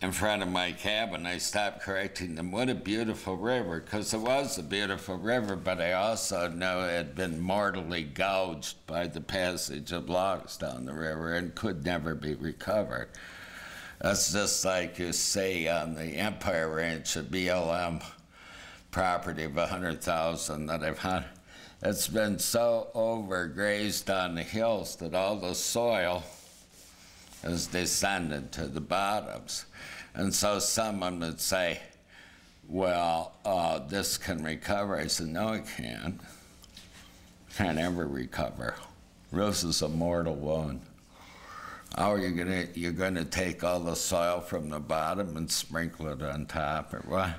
Speaker 3: in front of my cabin, I stopped correcting them, what a beautiful river, because it was a beautiful river, but I also know it had been mortally gouged by the passage of logs down the river and could never be recovered. That's just like you see on the Empire Ranch, a BLM property of 100,000 that I've had it's been so overgrazed on the hills that all the soil has descended to the bottoms. And so someone would say, well, uh, this can recover. I said, no, it can't. Can't ever recover. This is a mortal wound. How are you gonna, you're gonna take all the soil from the bottom and sprinkle it on top or what?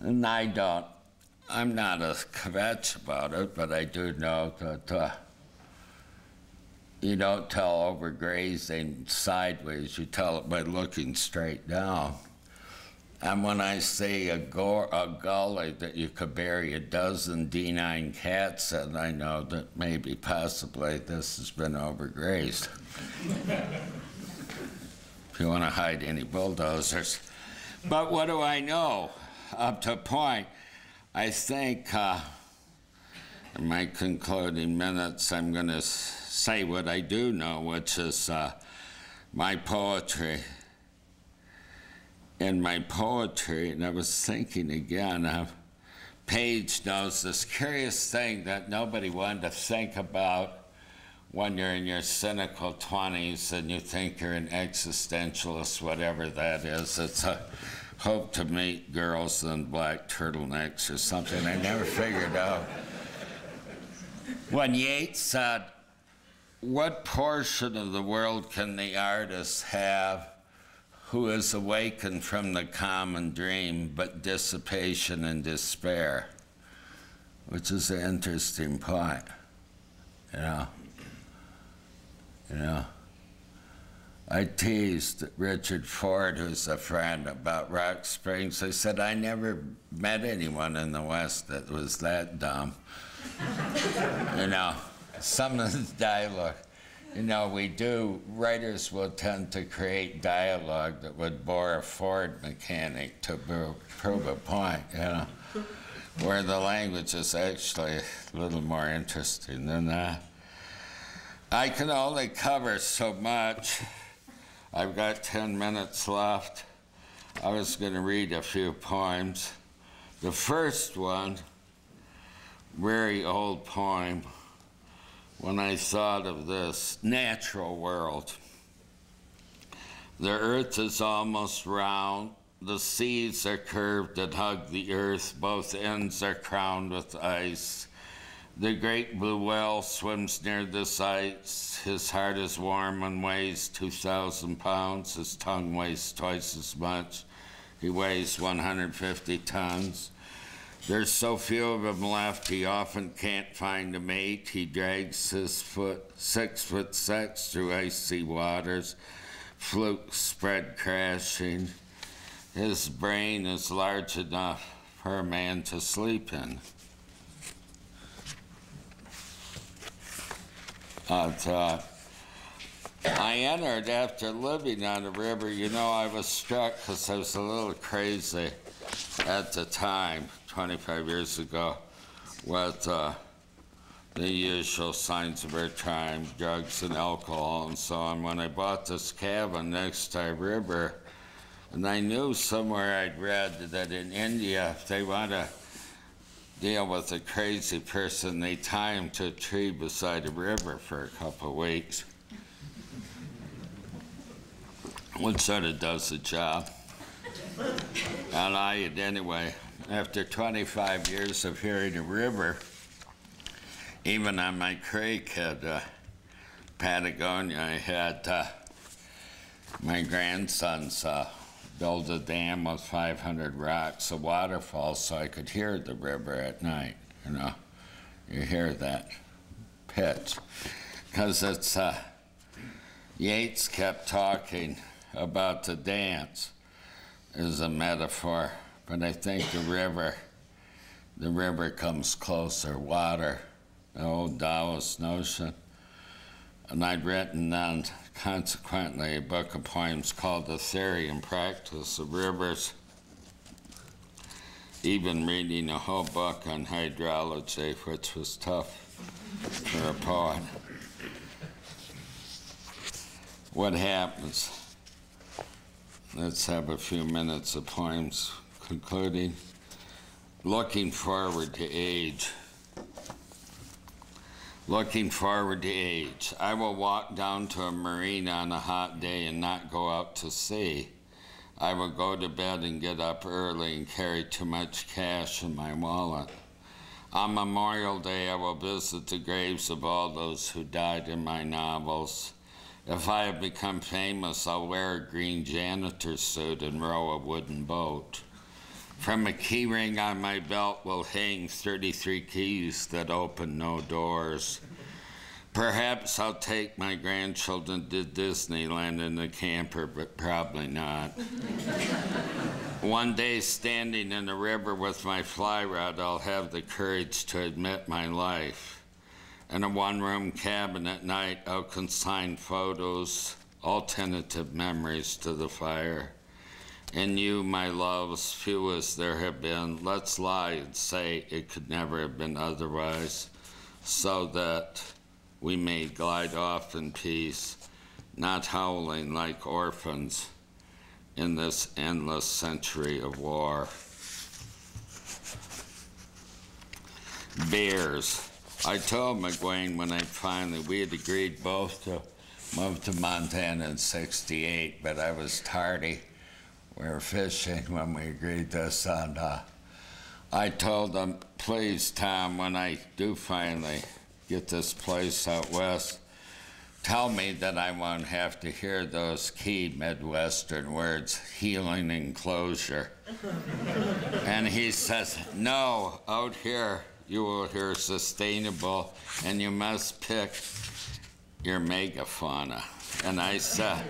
Speaker 3: And I don't I'm not a kvetch about it, but I do know that uh, you don't tell overgrazing sideways, you tell it by looking straight down. And when I see a, go- a gully that you could bury a dozen D9 cats in, I know that maybe possibly this has been overgrazed. if you want to hide any bulldozers. But what do I know? Up to a point, I think uh, in my concluding minutes, I'm going to say what I do know, which is uh, my poetry in my poetry, and I was thinking again, uh, Page knows this curious thing that nobody wanted to think about when you're in your cynical 20s and you think you're an existentialist, whatever that is. It's a hope to meet girls in black turtlenecks or something. I never figured out. When Yeats said, What portion of the world can the artist have? who is awakened from the common dream, but dissipation and despair, which is an interesting point. You know, you know. I teased Richard Ford, who's a friend, about Rock Springs. I said, I never met anyone in the West that was that dumb. you know, some of the dialogue you know, we do, writers will tend to create dialogue that would bore a Ford mechanic to prove a point, you know, where the language is actually a little more interesting than that. I can only cover so much. I've got 10 minutes left. I was going to read a few poems. The first one, very old poem, when I thought of this natural world. The earth is almost round. The seas are curved that hug the earth. Both ends are crowned with ice. The great blue whale swims near the ice. His heart is warm and weighs 2,000 pounds. His tongue weighs twice as much. He weighs 150 tons. There's so few of them left, he often can't find a mate. He drags his foot, six foot six through icy waters, flukes spread crashing. His brain is large enough for a man to sleep in. I thought, uh, I entered after living on the river. You know, I was struck because I was a little crazy at the time. 25 years ago with uh, the usual signs of our time, drugs and alcohol and so on. When I bought this cabin next to a river, and I knew somewhere I'd read that in India, if they want to deal with a crazy person, they tie him to a tree beside a river for a couple of weeks. Which sort of does the job. And I, anyway, after 25 years of hearing a river, even on my creek at uh, Patagonia, I had uh, my grandsons uh, build a dam with 500 rocks, a waterfall, so I could hear the river at night. You know, you hear that pitch because it's. Uh, Yeats kept talking about the dance as a metaphor but I think the river, the river comes closer, water, the old Taoist notion. And I'd written then, consequently, a book of poems called The Theory and Practice of Rivers. Even reading a whole book on hydrology, which was tough for a poet. What happens? Let's have a few minutes of poems concluding, looking forward to age. Looking forward to age. I will walk down to a marina on a hot day and not go out to sea. I will go to bed and get up early and carry too much cash in my wallet. On Memorial Day, I will visit the graves of all those who died in my novels. If I have become famous, I'll wear a green janitor suit and row a wooden boat. From a key ring on my belt will hang 33 keys that open no doors. Perhaps I'll take my grandchildren to Disneyland in a camper, but probably not. One day, standing in the river with my fly rod, I'll have the courage to admit my life. In a one room cabin at night, I'll consign photos, all tentative memories to the fire. And you, my loves, few as there have been, let's lie and say it could never have been otherwise, so that we may glide off in peace, not howling like orphans in this endless century of war. Bears. I told McGuane when I finally, we had agreed both to move to Montana in 68, but I was tardy. We were fishing when we agreed this, and uh, I told him, please, Tom, when I do finally get this place out west, tell me that I won't have to hear those key Midwestern words, healing enclosure. and he says, no, out here you will hear sustainable, and you must pick your megafauna. And I said,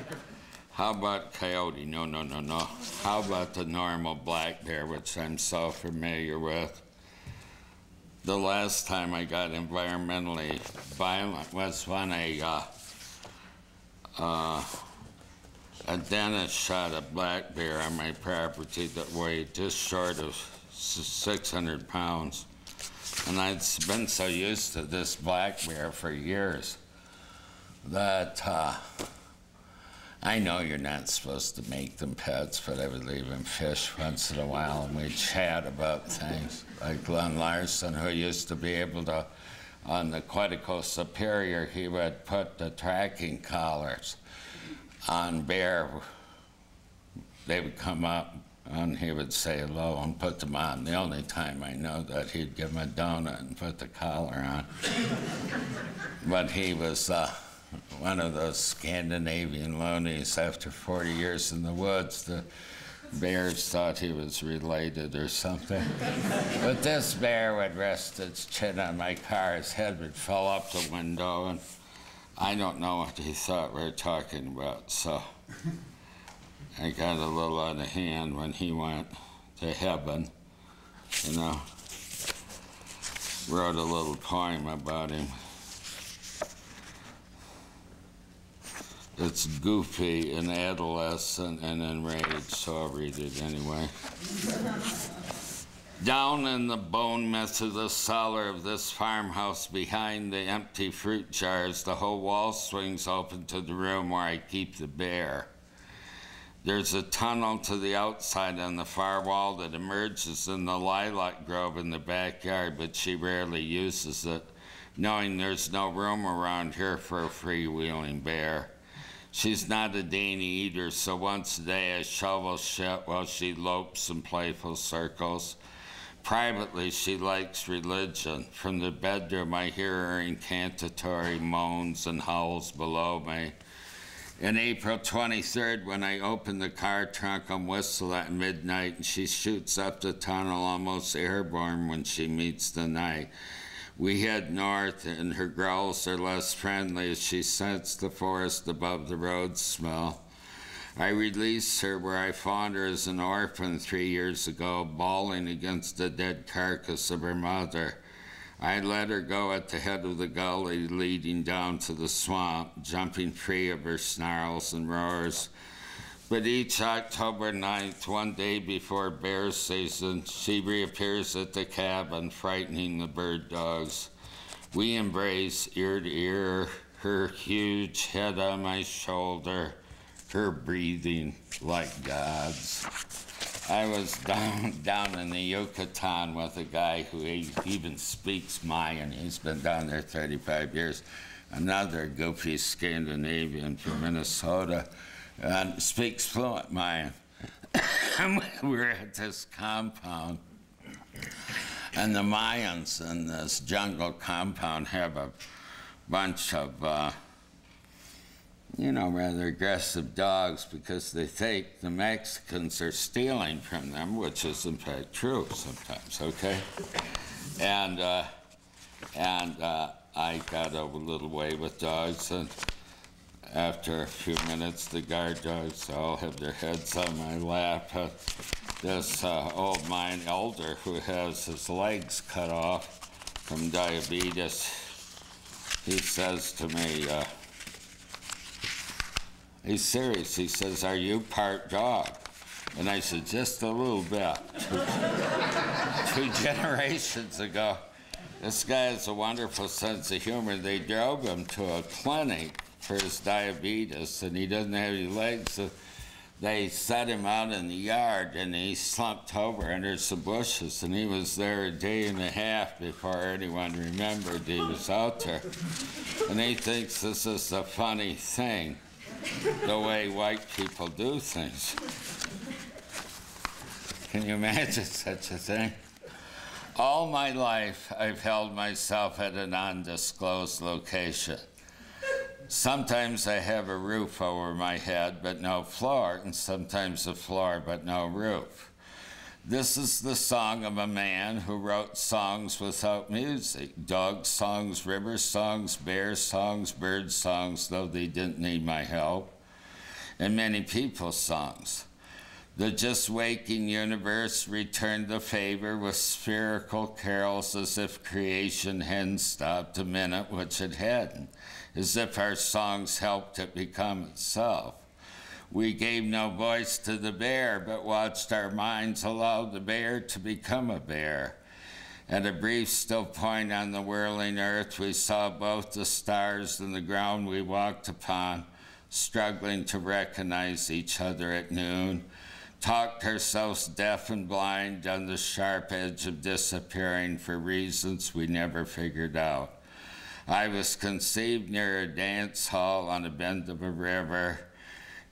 Speaker 3: how about coyote? No, no, no, no. How about the normal black bear, which I'm so familiar with? The last time I got environmentally violent was when a uh, uh, a dentist shot a black bear on my property that weighed just short of 600 pounds. And I'd been so used to this black bear for years that uh, I know you're not supposed to make them pets, but I would leave them fish once in a while, and we'd chat about things. Like Glenn Larson, who used to be able to, on the Quetico Superior, he would put the tracking collars on bear. They would come up, and he would say hello and put them on. The only time I know that he'd give him a donut and put the collar on. but he was. Uh, one of those Scandinavian loonies after 40 years in the woods. The bears thought he was related or something. but this bear would rest its chin on my car. His head would fall up the window, and I don't know what he thought we were talking about. So I got a little out of hand when he went to heaven, you know. Wrote a little poem about him. It's goofy and adolescent and enraged, so I'll read it anyway. Down in the bone mess of the cellar of this farmhouse behind the empty fruit jars, the whole wall swings open to the room where I keep the bear. There's a tunnel to the outside on the far wall that emerges in the lilac grove in the backyard, but she rarely uses it, knowing there's no room around here for a freewheeling bear. She's not a dainty eater, so once a day I shovel shit while she lopes in playful circles. Privately, she likes religion. From the bedroom, I hear her incantatory moans and howls below me. In April 23rd, when I open the car trunk and whistle at midnight, and she shoots up the tunnel almost airborne when she meets the night. We head north, and her growls are less friendly as she scents the forest above the road smell. I released her where I found her as an orphan three years ago, bawling against the dead carcass of her mother. I let her go at the head of the gully leading down to the swamp, jumping free of her snarls and roars. But each October 9th, one day before bear season, she reappears at the cabin, frightening the bird dogs. We embrace ear to ear, her huge head on my shoulder, her breathing like God's. I was down, down in the Yucatan with a guy who even speaks Mayan. He's been down there 35 years. Another goofy Scandinavian from Minnesota and speaks fluent Mayan. we're at this compound, and the Mayans in this jungle compound have a bunch of uh, you know, rather aggressive dogs because they think the Mexicans are stealing from them, which is in fact true sometimes, okay? And, uh, and uh, I got a little way with dogs, and after a few minutes, the guard dogs all have their heads on my lap. Uh, this uh, old mine elder who has his legs cut off from diabetes, he says to me, uh, he's serious. He says, Are you part dog? And I said, Just a little bit. Two generations ago, this guy has a wonderful sense of humor. They drove him to a clinic for his diabetes, and he doesn't have any legs. So they set him out in the yard, and he slumped over under some bushes, and he was there a day and a half before anyone remembered he was out there. And he thinks this is a funny thing, the way white people do things. Can you imagine such a thing? All my life, I've held myself at an undisclosed location. Sometimes I have a roof over my head, but no floor, and sometimes a floor, but no roof. This is the song of a man who wrote songs without music dog songs, river songs, bear songs, bird songs, though they didn't need my help, and many people's songs. The just waking universe returned the favor with spherical carols as if creation hadn't stopped a minute, which it hadn't, as if our songs helped it become itself. We gave no voice to the bear, but watched our minds allow the bear to become a bear. At a brief still point on the whirling earth, we saw both the stars and the ground we walked upon, struggling to recognize each other at noon talked ourselves deaf and blind on the sharp edge of disappearing for reasons we never figured out. I was conceived near a dance hall on a bend of a river.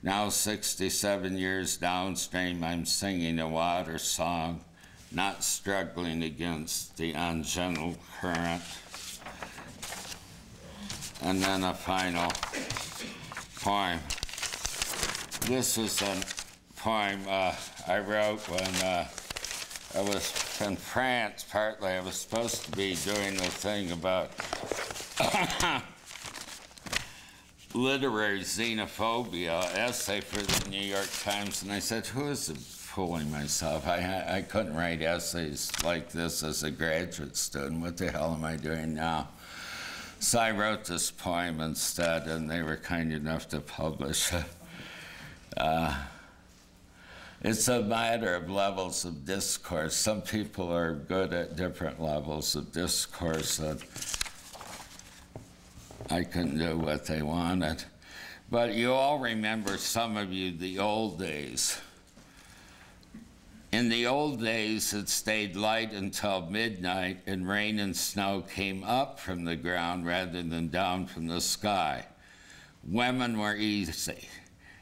Speaker 3: Now, 67 years downstream, I'm singing a water song, not struggling against the ungentle current. And then a final poem. This is a poem uh, I wrote when uh, I was in France, partly. I was supposed to be doing a thing about literary xenophobia, essay for the New York Times, and I said, who is fooling myself? I, I couldn't write essays like this as a graduate student. What the hell am I doing now? So I wrote this poem instead, and they were kind enough to publish it. Uh, it's a matter of levels of discourse. Some people are good at different levels of discourse, and I couldn't do what they wanted. But you all remember, some of you, the old days. In the old days, it stayed light until midnight, and rain and snow came up from the ground rather than down from the sky. Women were easy.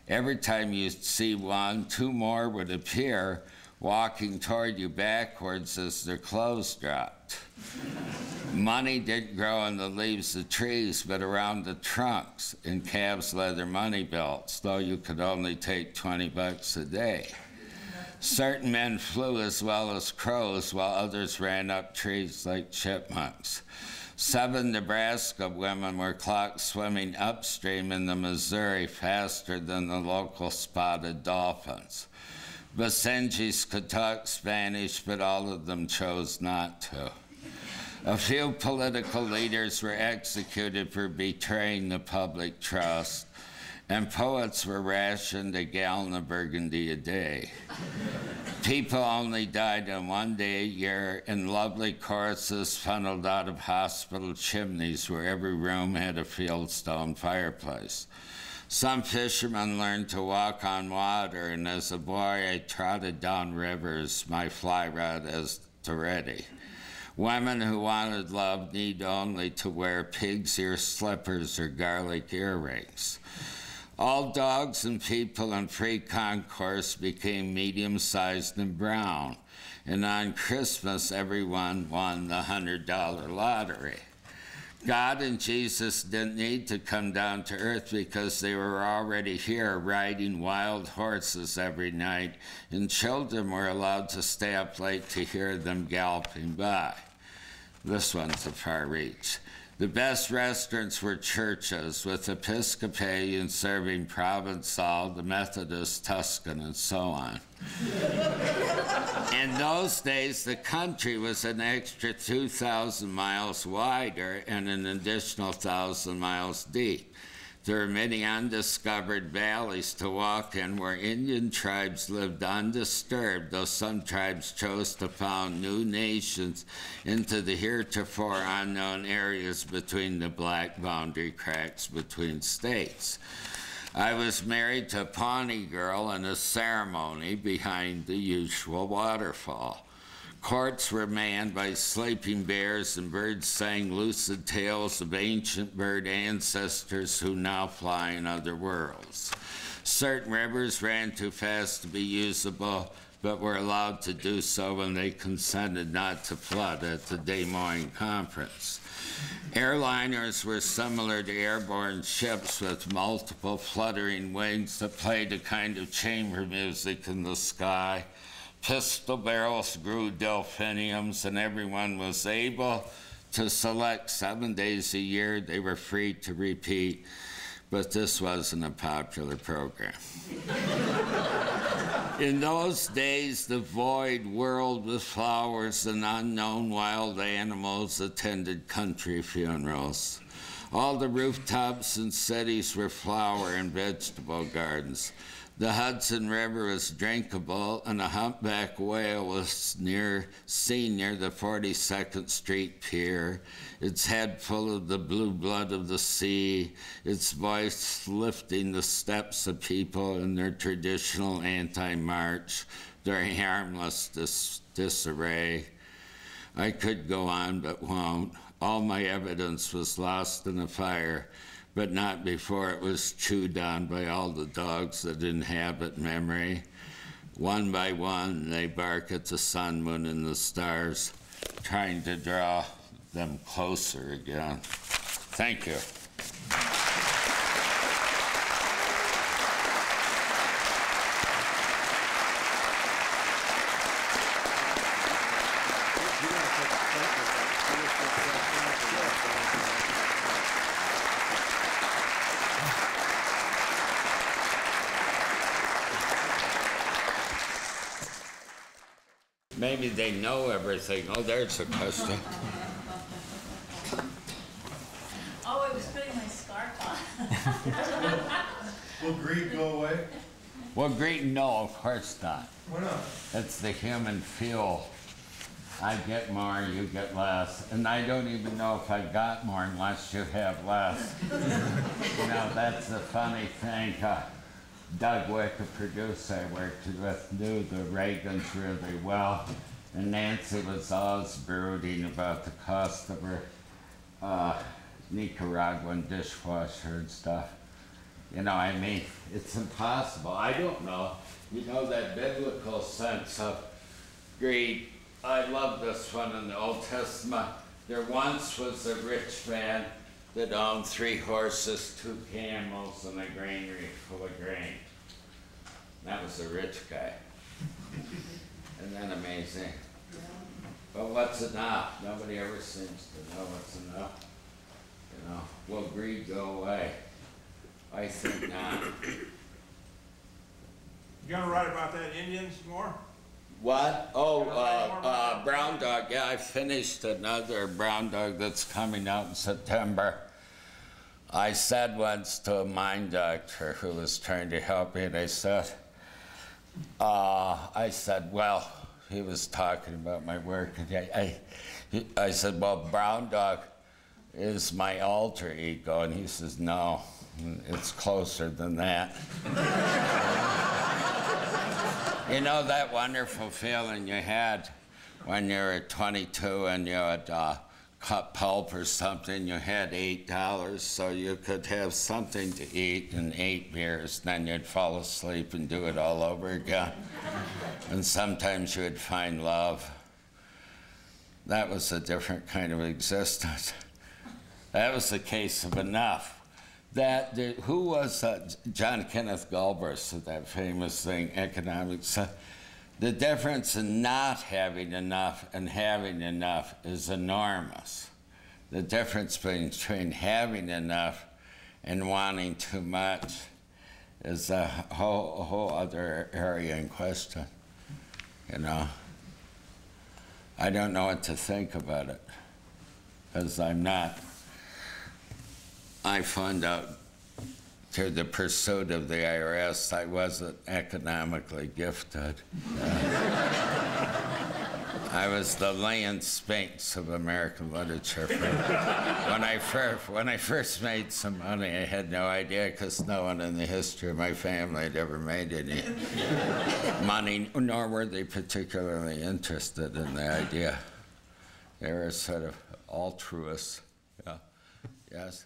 Speaker 3: Every time you see one, two more would appear walking toward you backwards as their clothes dropped. Money didn't grow on the leaves of trees, but around the trunks in calves' leather money belts, though you could only take 20 bucks a day. Certain men flew as well as crows, while others ran up trees like chipmunks. Seven Nebraska women were clocked swimming upstream in the Missouri faster than the local spotted dolphins. Basenjis could talk Spanish, but all of them chose not to. A few political leaders were executed for betraying the public trust, and poets were rationed a gallon of burgundy a day. People only died in one day a year, and lovely choruses funneled out of hospital chimneys where every room had a fieldstone fireplace. Some fishermen learned to walk on water, and as a boy I trotted down rivers, my fly rod as ready. Women who wanted love need only to wear pig's ear slippers or garlic earrings. All dogs and people in free concourse became medium sized and brown, and on Christmas, everyone won the $100 lottery. God and Jesus didn't need to come down to earth because they were already here riding wild horses every night, and children were allowed to stay up late to hear them galloping by. This one's a far reach. The best restaurants were churches, with Episcopalian serving Provençal, the Methodist Tuscan, and so on. In those days, the country was an extra 2,000 miles wider and an additional 1,000 miles deep. There are many undiscovered valleys to walk in where Indian tribes lived undisturbed, though some tribes chose to found new nations into the heretofore unknown areas between the black boundary cracks between states. I was married to a Pawnee girl in a ceremony behind the usual waterfall. Courts were manned by sleeping bears, and birds sang lucid tales of ancient bird ancestors who now fly in other worlds. Certain rivers ran too fast to be usable, but were allowed to do so when they consented not to flood at the Des Moines Conference. Airliners were similar to airborne ships with multiple fluttering wings that played a kind of chamber music in the sky pistol barrels grew delphiniums, and everyone was able to select seven days a year. They were free to repeat, but this wasn't a popular program. In those days, the void whirled with flowers and unknown wild animals attended country funerals. All the rooftops and cities were flower and vegetable gardens. The Hudson River was drinkable, and a humpback whale was near seen near the 42nd Street Pier, its head full of the blue blood of the sea, its voice lifting the steps of people in their traditional anti-march, their harmless dis- disarray. I could go on, but won't. All my evidence was lost in a fire but not before it was chewed on by all the dogs that inhabit memory. One by one, they bark at the sun, moon, and the stars, trying to draw them closer again. Thank you. They know everything. Oh, there's a question.
Speaker 4: Oh, I was putting my scarf on.
Speaker 5: Will greed go away?
Speaker 3: Well, greed, no, of course not.
Speaker 5: Why not?
Speaker 3: It's the human feel. I get more, you get less. And I don't even know if I got more unless you have less. you know, that's the funny thing. Uh, Doug Wick, a producer I worked with, knew the Reagans really well. And Nancy was always brooding about the cost of her uh, Nicaraguan dishwasher and stuff. You know, I mean, it's impossible. I don't know. You know, that biblical sense of greed. I love this one in the Old Testament. There once was a rich man that owned three horses, two camels, and a granary full of grain. That was a rich guy. Isn't that amazing? But what's enough? Nobody ever seems to know what's enough. You know, will greed go away? I think not.
Speaker 5: You gonna write about that Indians more?
Speaker 3: What? Oh, uh, uh, Brown Dog. Yeah, I finished another Brown Dog that's coming out in September. I said once to a mind doctor who was trying to help me, and I said, uh, I said, well, he was talking about my work, and I, I, I said, well, Brown Dog is my alter ego, and he says, no, it's closer than that. You know that wonderful feeling you had when you were 22 and you had uh, cut pulp or something, you had $8 so you could have something to eat and eight beers, then you'd fall asleep and do it all over again. and sometimes you would find love. That was a different kind of existence. That was the case of enough. That the, who was uh, John Kenneth Galbraith, said that famous thing, economics. The difference in not having enough and having enough is enormous. The difference between having enough and wanting too much is a whole, a whole other area in question. You know, I don't know what to think about it because I'm not. I find out through the pursuit of the IRS I wasn't economically gifted. Uh, I was the Leon Spinks of American literature. when I first when I first made some money, I had no idea because no one in the history of my family had ever made any money, nor were they particularly interested in the idea. They were sort of altruists. Yeah. Yes.